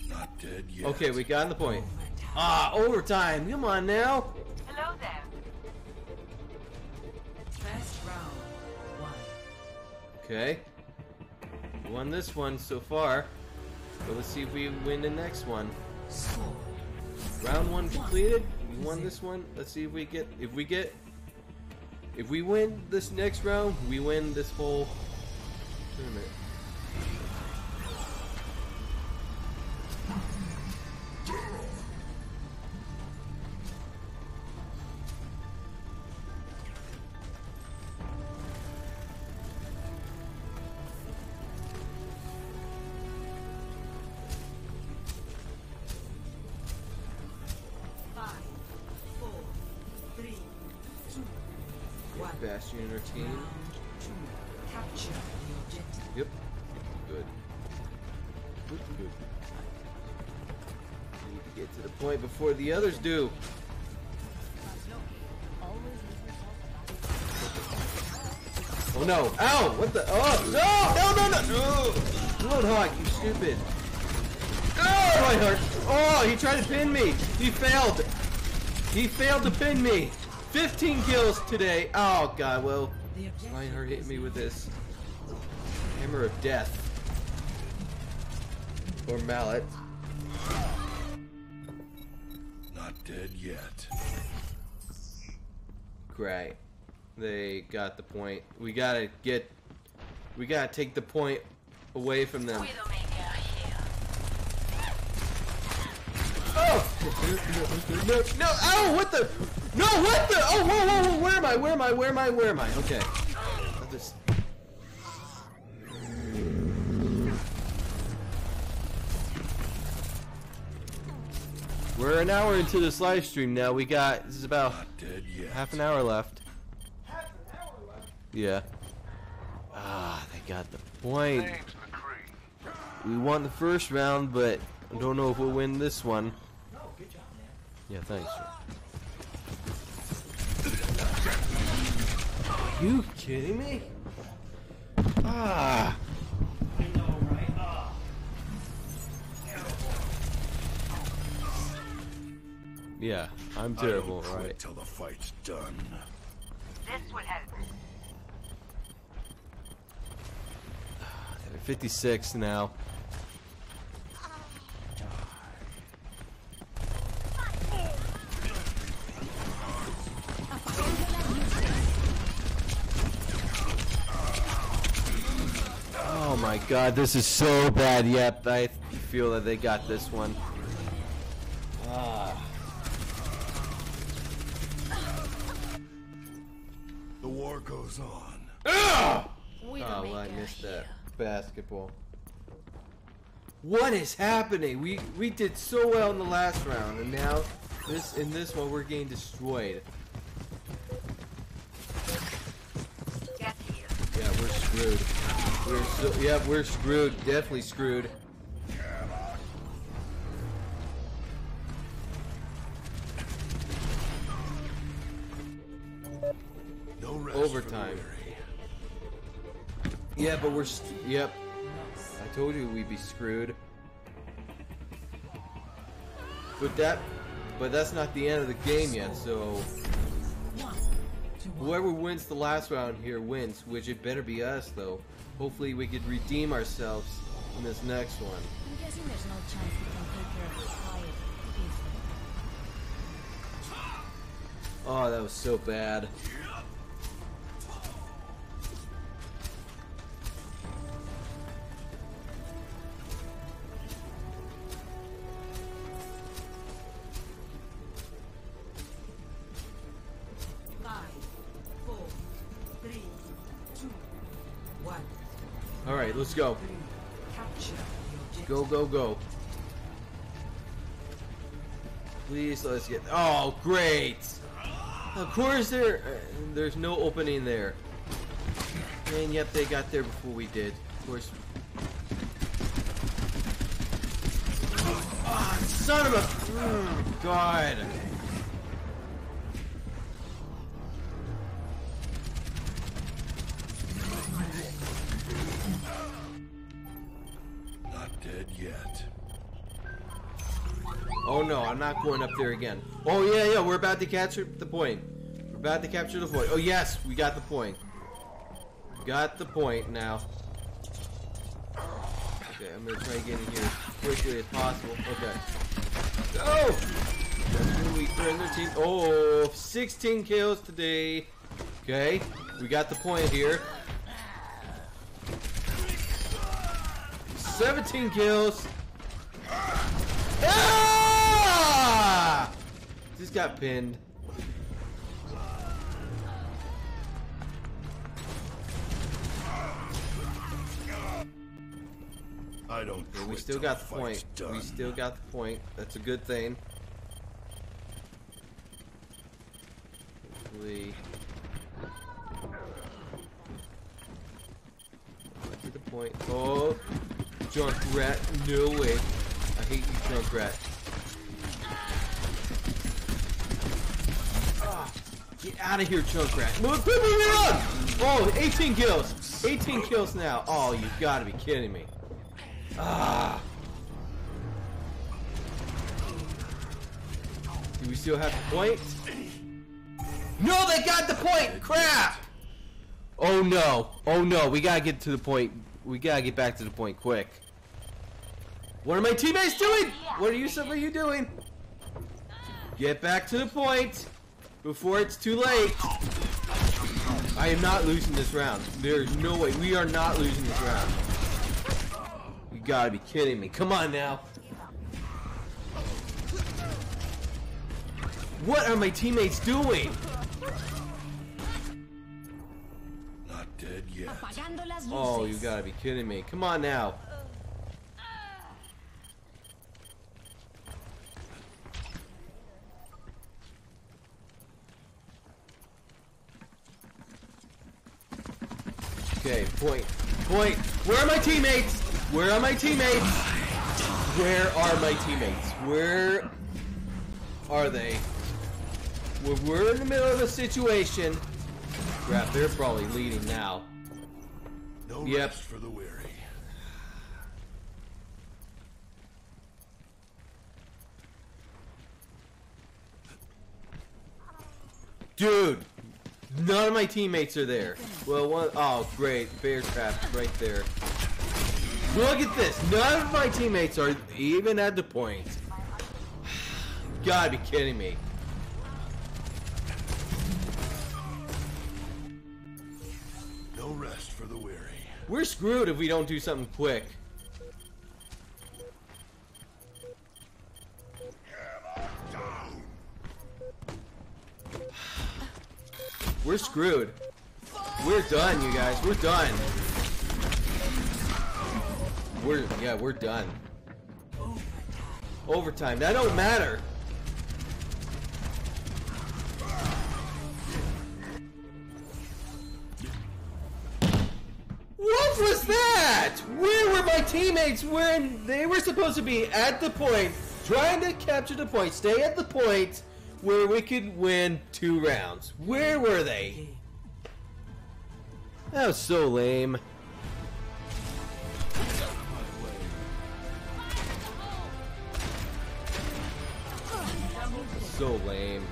Not dead yet. Okay, we got the point. Ah, overtime. Come on now. Hello there. first round. One. Okay. Won this one so far. But let's see if we win the next one. Score. Round one completed. We won this one. Let's see if we get if we get if we win this next round, we win this whole tournament. Get to the point before the others do. Oh no! Ow! What the? Oh no! No! No! No! No! Roadhog, you stupid! Oh, my heart! Oh, he tried to pin me. He failed. He failed to pin me. 15 kills today. Oh god. Well, Reinhardt hit me with this hammer of death or mallet. Dead yet. Great. They got the point. We gotta get. We gotta take the point away from them. Oh! No, no, ow, what the? No, what the? Oh, whoa, whoa, whoa, where am I? Where am I? Where am I? Where am I? Okay. We're an hour into this live stream now. We got, this is about Not dead yet. half an hour left. Yeah. Ah, they got the point. We won the first round, but I don't know if we'll win this one. No, good job, man. Yeah, thanks. Are you kidding me? Ah. Yeah, I'm terrible, don't quit right? till the fight's done. This will help. <sighs> 56 now. Oh my god, this is so bad. Yep, I feel that they got this one. Ah. The war goes on. Oh, well, I missed that basketball. What is happening? We we did so well in the last round, and now this in this one we're getting destroyed. Yeah, we're screwed. We're so yeah, we're screwed. Definitely screwed. No rest Overtime. Yeah, but we're st- yep. I told you we'd be screwed. But that, but that's not the end of the game yet. So whoever wins the last round here wins, which it better be us though. Hopefully we could redeem ourselves in this next one. I'm guessing there's no chance we can take care of this quiet. peacefully. Oh, that was so bad. Let's go. Go, go, go. Please let's get. Oh, great! Of course, there. Uh, there's no opening there. And yet they got there before we did. Of course. Ah, son of a. Mm, God. Going up there again. Oh yeah, yeah, we're about to capture the point. We're about to capture the point. Oh yes, we got the point. Got the point now. Okay, I'm gonna try and get in here as quickly as possible. Okay. Oh! Team. Oh, 16 kills today. Okay, we got the point here. 17 kills. Just got pinned. I don't Yeah, we still got the point. done. We still got the point. That's a good thing. Hopefully. Get to the point. Oh, junk rat! no way. I hate you, Junkrat. Out of here, Junkrat. Move, move, move, move! Oh, 18 kills. 18 kills now. Oh, you gotta be kidding me. Ah. Do we still have the point? No, they got the point! Crap! Oh no. Oh no, we gotta get to the point. We gotta get back to the point quick. What are my teammates doing? What are you what are you doing? Get back to the point before it's too late. I am not losing this round. There's no way. We are not losing this round. You gotta be kidding me. Come on now. What are my teammates doing? Not dead yet. Apagando las luces. Oh, you gotta be kidding me. Come on now. Okay, point. Point. Where are my teammates? Where are my teammates? Where are my teammates? Where are they? We're, we're in the middle of a situation. Crap, they're probably leading now. No Yep. rest for the weary. Dude, none of my teammates are there. Well, one oh great, bear trap right there. Look at this. None of my teammates are even at the point. <sighs> Gotta be kidding me. No rest for the weary. We're screwed if we don't do something quick. We're screwed. We're done, you guys. We're done. We're yeah, we're done. Overtime. That don't matter. What was that? Where were my teammates when they were supposed to be at the point, trying to capture the point, stay at the point where we could win two rounds? Where were they? That was so lame. So lame.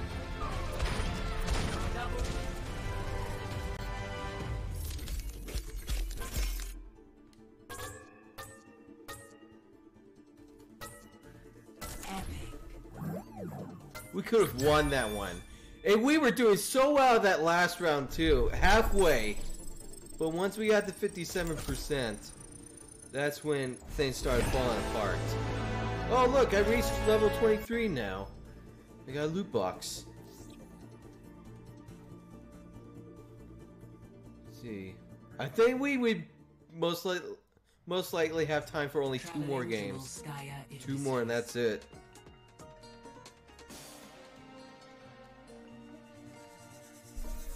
We could have won that one. And we were doing so well that last round too, halfway. But once we got to 57%, that's when things started falling apart. Oh look, I reached level 23 now. I got a loot box. Let's see. I think we would most likely most likely have time for only two more games. Two more and that's it.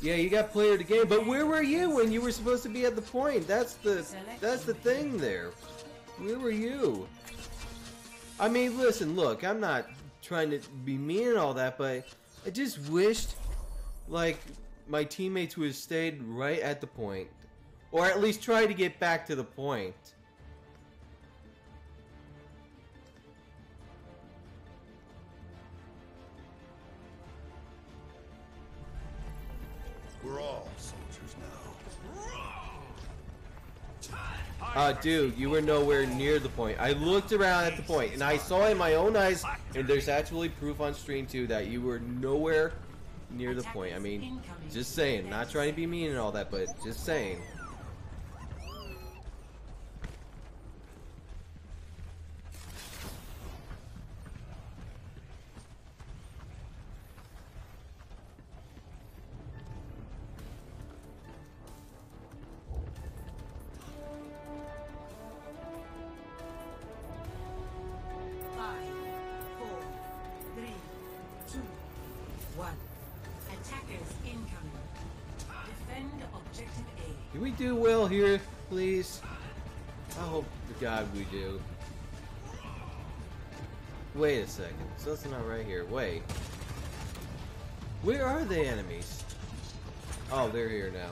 Yeah, you got player to game, but where were you when you were supposed to be at the point? That's the that's the thing there. Where were you? I mean, listen, look, I'm not trying to be mean and all that, but I just wished like my teammates would have stayed right at the point. Or at least try to get back to the point. Uh, dude, you were nowhere near the point. I looked around at the point, and I saw in my own eyes, and there's actually proof on stream too that you were nowhere near the point. I mean, just saying, not trying to be mean and all that, but just saying. Wait a second. So that's not right here. Wait. Where are the enemies? Oh, they're here now.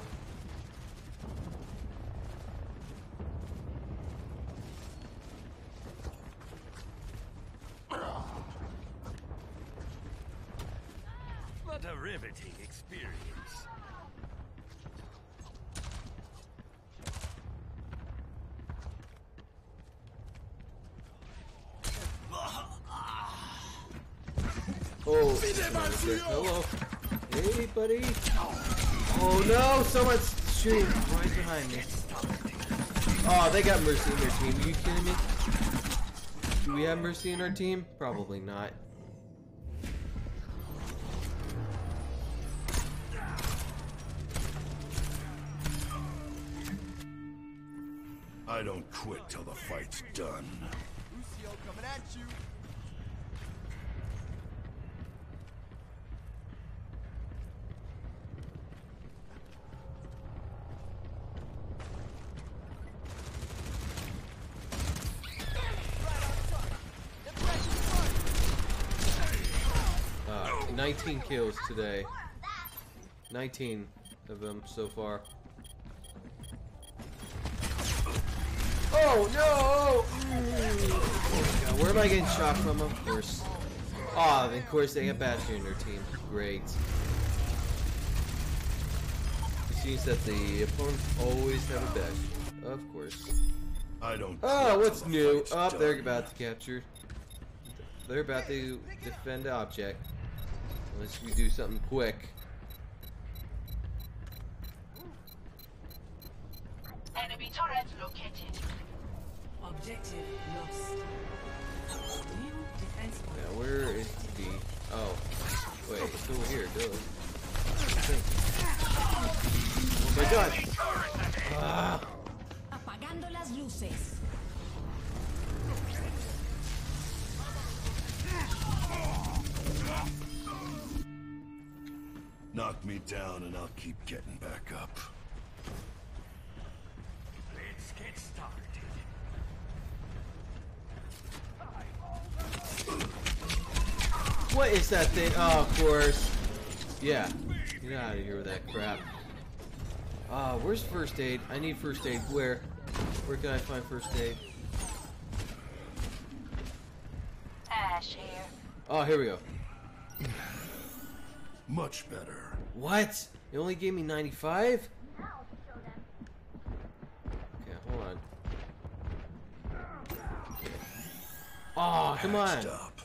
What a riveting experience. Oh, someone's there. hello. Hey, buddy. Oh no, someone's shooting right behind me. Oh, they got Mercy in their team. Are you kidding me? Do we have Mercy in our team? Probably not. I don't quit till the fight's done. Lucio coming at you. Uh, 19 kills today. 19 of them so far. Oh no! Mm. Oh, where am I getting shot from? Of course. Ah, of course they have Bastion in their team. Great. It seems that the opponents always have a Bastion. Of course. I don't. Oh, what's new? fight's Oh, they're about to capture. They're about to defend the object. Unless we do something quick. Enemy turret located. Objective lost. New defense point. Now, where is the... Oh. Wait, it's over here, duh. Oh my god! Ah, Apagando las luces. Knock me down and I'll keep getting back up. Let's get started. what is that thing? Oh, of course. Yeah. Get out of here with that crap. Ah, where's first aid? I need first aid. Where? Where can I find first aid? Ash here. Oh, here we go. <laughs> Much better. What? It only gave me 95? Okay, hold on. Oh, come on. Up.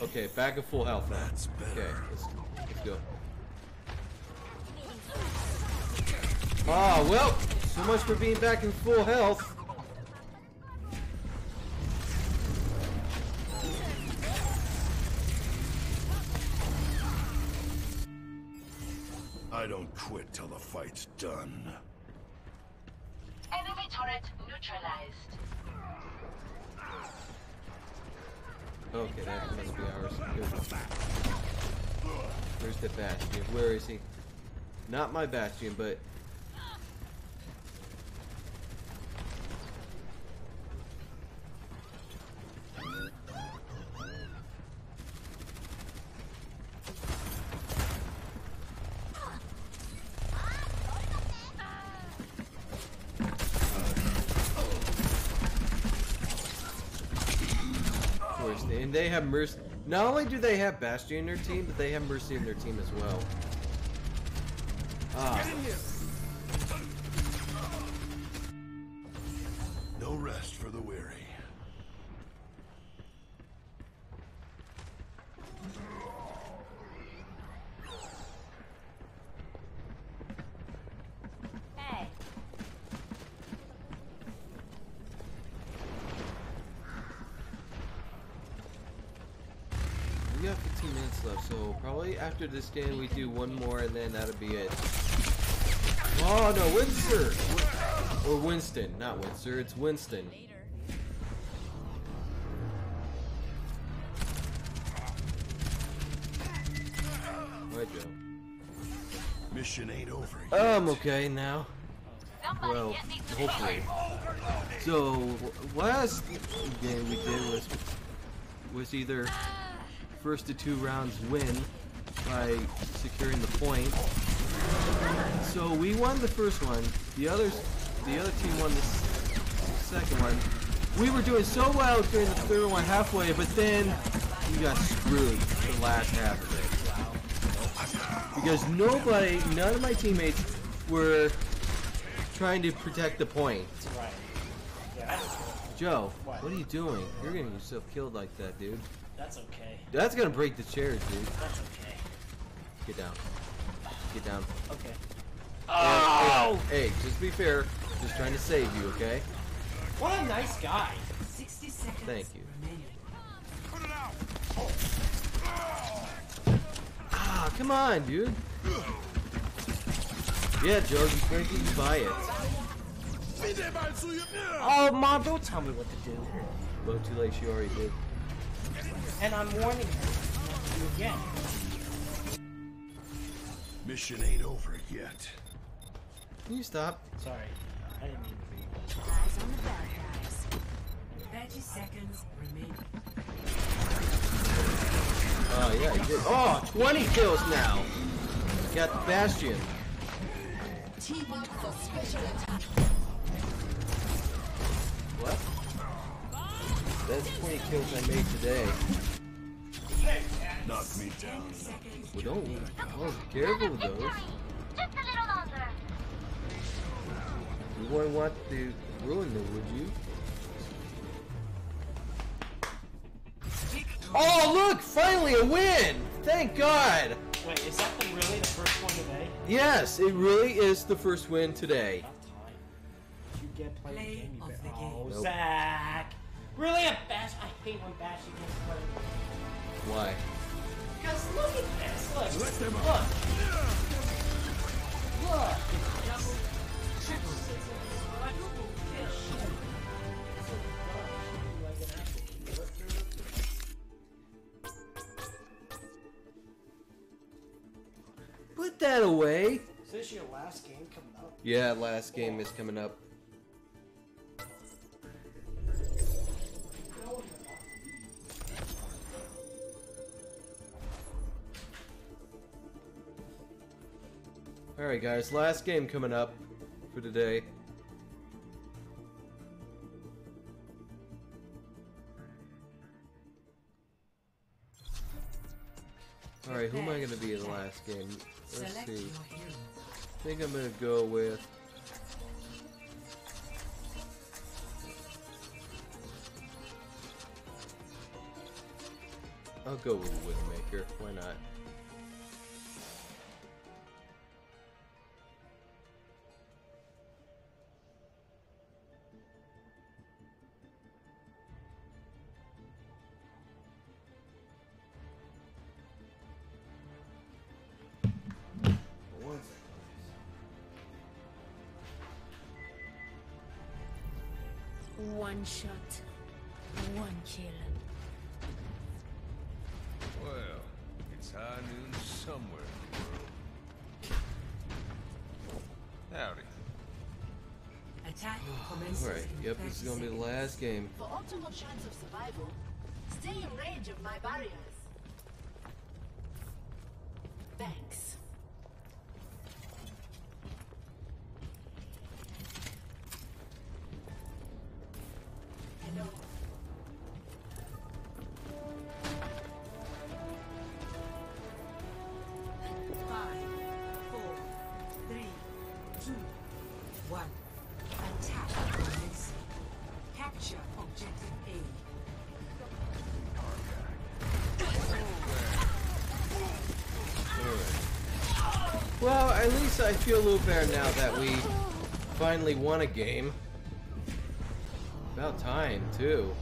Okay, back at full health now. That's Okay, better. let's, let's go. Oh, well, so much for being back in full health. I don't quit till the fight's done. Enemy turret neutralized. Okay, that must be ours. Here. Where's the Bastion? Where is he? Not my Bastion, but... Of course, they, and they have Mercy. Not only do they have Bastion in their team, but they have Mercy in their team as well. Ah, after this game we do one more, and then that'll be it. Oh no, Windsor! Or Winston, not Windsor, it's Winston. later. Right, Joe. Mission ain't over yet. I'm okay now. Well, hopefully. So last game we did was was either first to two rounds win by securing the point. So we won the first one. The others, the other team won the second one. We were doing so well during the third one halfway, but then we got screwed the last half of it. Because nobody, none of my teammates were trying to protect the point. Right. Yeah, Joe, What? what are you doing? You're getting yourself killed like that, dude. that's okay. That's gonna break the chairs, dude. That's okay. Get down. Get down. Okay. Oh! Hey, just be fair. Just trying to save you, okay? What a nice guy. 60 seconds Thank you. remaining. Ah, come on, dude. Yeah, Joe, you can't get by it. Oh, mom, don't tell me what to do. Well, too late, she already did. And I'm warning her not to do again. Mission ain't over yet. Can you stop? Sorry, I didn't mean to be. Eyes on the bad guys. 30 seconds remaining. Oh, yeah, he did. Oh, 20 kills now. Got the Bastion. What? That's 20 kills I made today. Knock me down. Well, don't. Oh, be careful with those. Just a little longer. You wouldn't want to ruin them, would you? Oh, look! Finally a win! Thank God! Wait, is that the, really the first one today? Yes, it really is the first win today. About time. You get playing Play the game, you of bet. the game. Oh, Nope. Zach! Really a bash? I hate when bashing gets played. Why? Because look at this. Look. Let them Look. up. Look. Put that away! Is this your last game coming up? Yeah, last game is coming up. Alright guys, last game coming up for today. Alright, who am I gonna be in the last game? Let's see. I think I'm gonna go with. I'll go with Widowmaker. Why not? Shot, one kill. Well, it's high noon somewhere in the world. Howdy. Attack <sighs> commences Alright, yep, this is gonna be the last game. For optimal chance of survival, stay in range of my barriers. Thanks. At least I feel a little better now that we finally won a game. About time, too.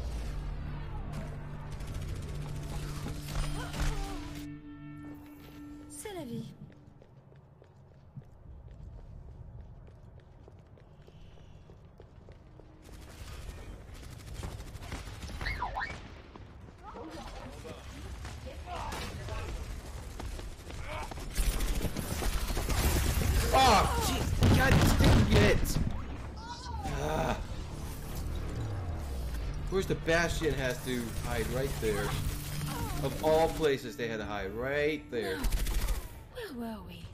Course, the Bastion has to hide right there. Of all places, they had to hide right there. Where were we?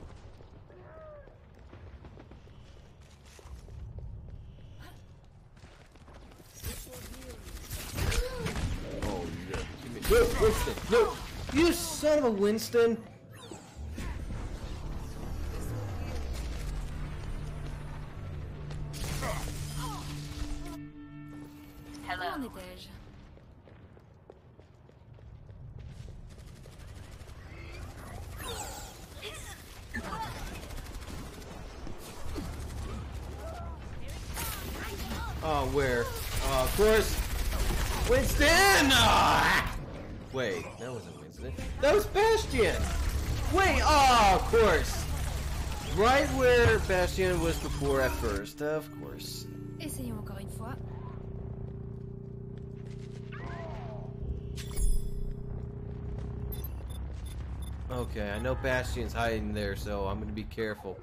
Oh, yeah. Give me- Winston! No! You son of a Winston! Essayons encore une fois. Okay, I know Bastion's hiding there, so I'm gonna be careful.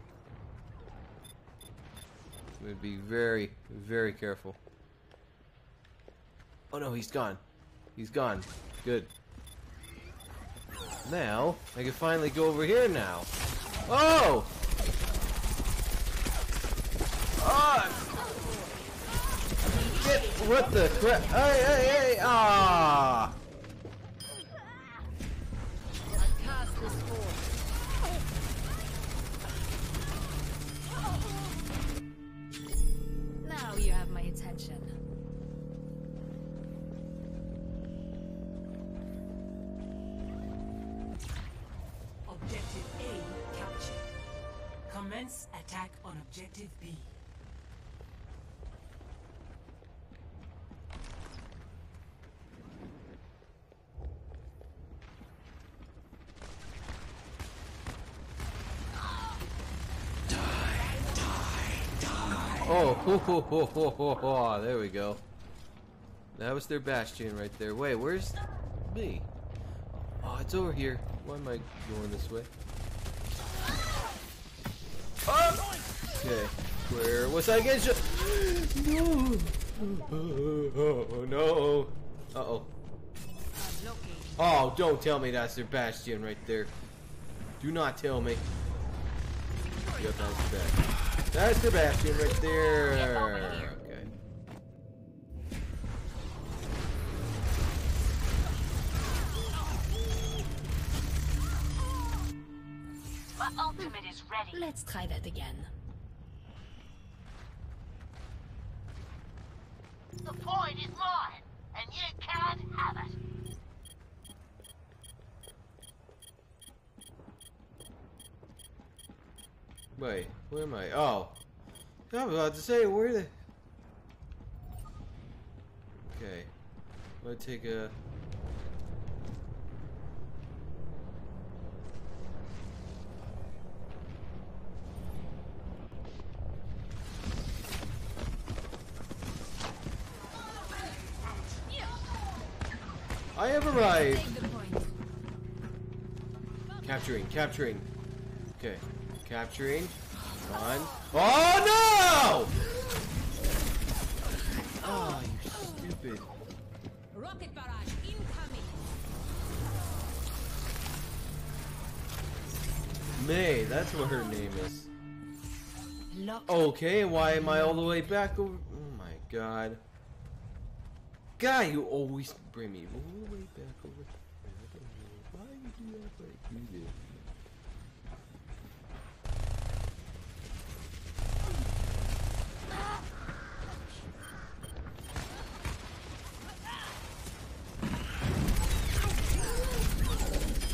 I'm gonna be very, very careful. Oh no, he's gone. He's gone. Good. Now, I can finally go over here now. Oh! Ah! Get, what the crap? Hey, hey, hey! Ah! Now you have my attention. Objective A captured. Commence attack on Objective B. Oh, ho, ho, ho, ho, ho, there we go. That was their bastion right there. Wait, where's me? Oh, it's over here. Why am I going this way? Okay, where was I against you? <gasps> No. Oh, <gasps> no. Uh oh. Oh, don't tell me that's their bastion right there. Do not tell me. Yep, that's the bastion. That's the bastion right there. Okay. My ultimate is ready. Let's try that again. The point is mine, and you can't have it. Wait, where am I? Oh. I was about to say, where the... Okay. I'm gonna take a... I have arrived! Take the point. Capturing, capturing. Okay, capturing. One. Oh no! Oh, you stupid. Rocket barrage incoming. Mei, that's what her name is. Locked. Okay, why am I all the way back over? Oh my god. Guy, you always bring me all the way back over. I don't know why you do that, but you do.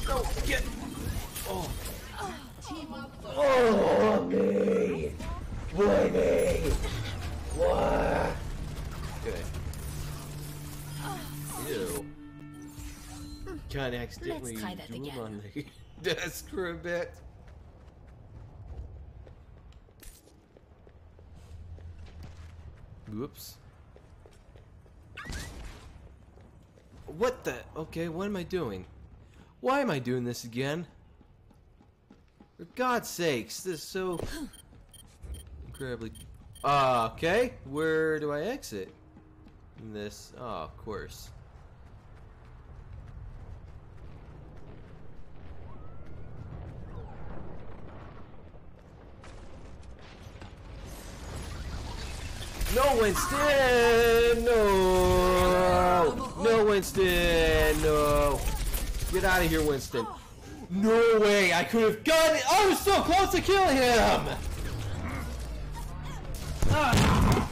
No, get. Oh. Oh, me. Why me? Why? Okay. Ew. Kind of accidentally Let's try that drooled again. on the <laughs> desk for a bit. Whoops. What the? Okay, what am I doing? Why am I doing this again? For God's sakes, this is so incredibly. Uh, okay, where do I exit? in this. Oh, of course. No, Winston! No! No, Winston! No! Get out of here, Winston. No way! I could have gotten it! I was so close to killing him! Ah.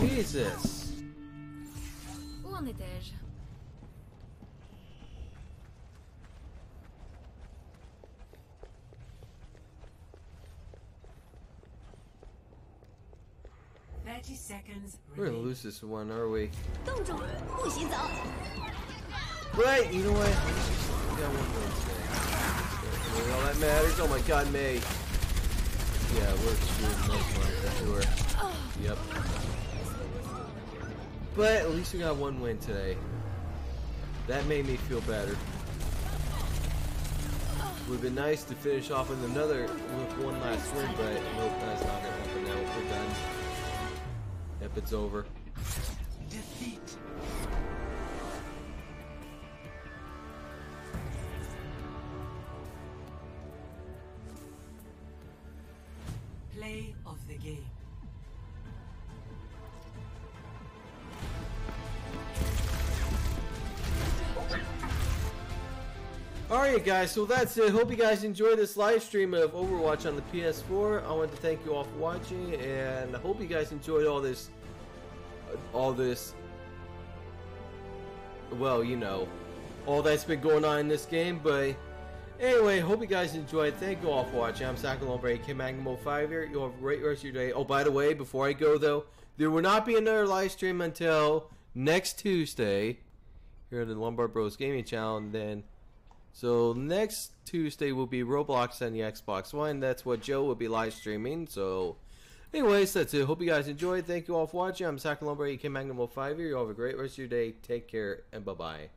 Jesus. Où en étais-je Thirty seconds We're gonna remaining. lose this one, are we? 洞主不许走！ Right, you know what? We got one win today. Really all that matters? Oh my god, Mei. Yeah, we're screwed this one for sure. Yep. But at least we got one win today. That made me feel better. Would have been nice to finish off with another, with one last win, but nope, that's not gonna happen now. We're done. Yep, it's over. Defeat. Alright guys, so that's it. Hope you guys enjoyed this live stream of Overwatch on the PS4. I want to thank you all for watching and I hope you guys enjoyed all this all this well, you know, all that's been going on in this game, but anyway, hope you guys enjoyed. Thank you all for watching. I'm Sakalo Break, Kim Magnum 05 here. You have a great rest of your day. Oh, by the way, before I go though, there will not be another live stream until next Tuesday here on the Lombard Bros Gaming Channel, and then so next Tuesday will be Roblox and the Xbox One. That's what Joe will be live streaming. So, anyways, that's it. Hope you guys enjoyed. Thank you all for watching. I'm Sakalo Break, Kim Magnum 05 here. You all have a great rest of your day. Take care and bye bye.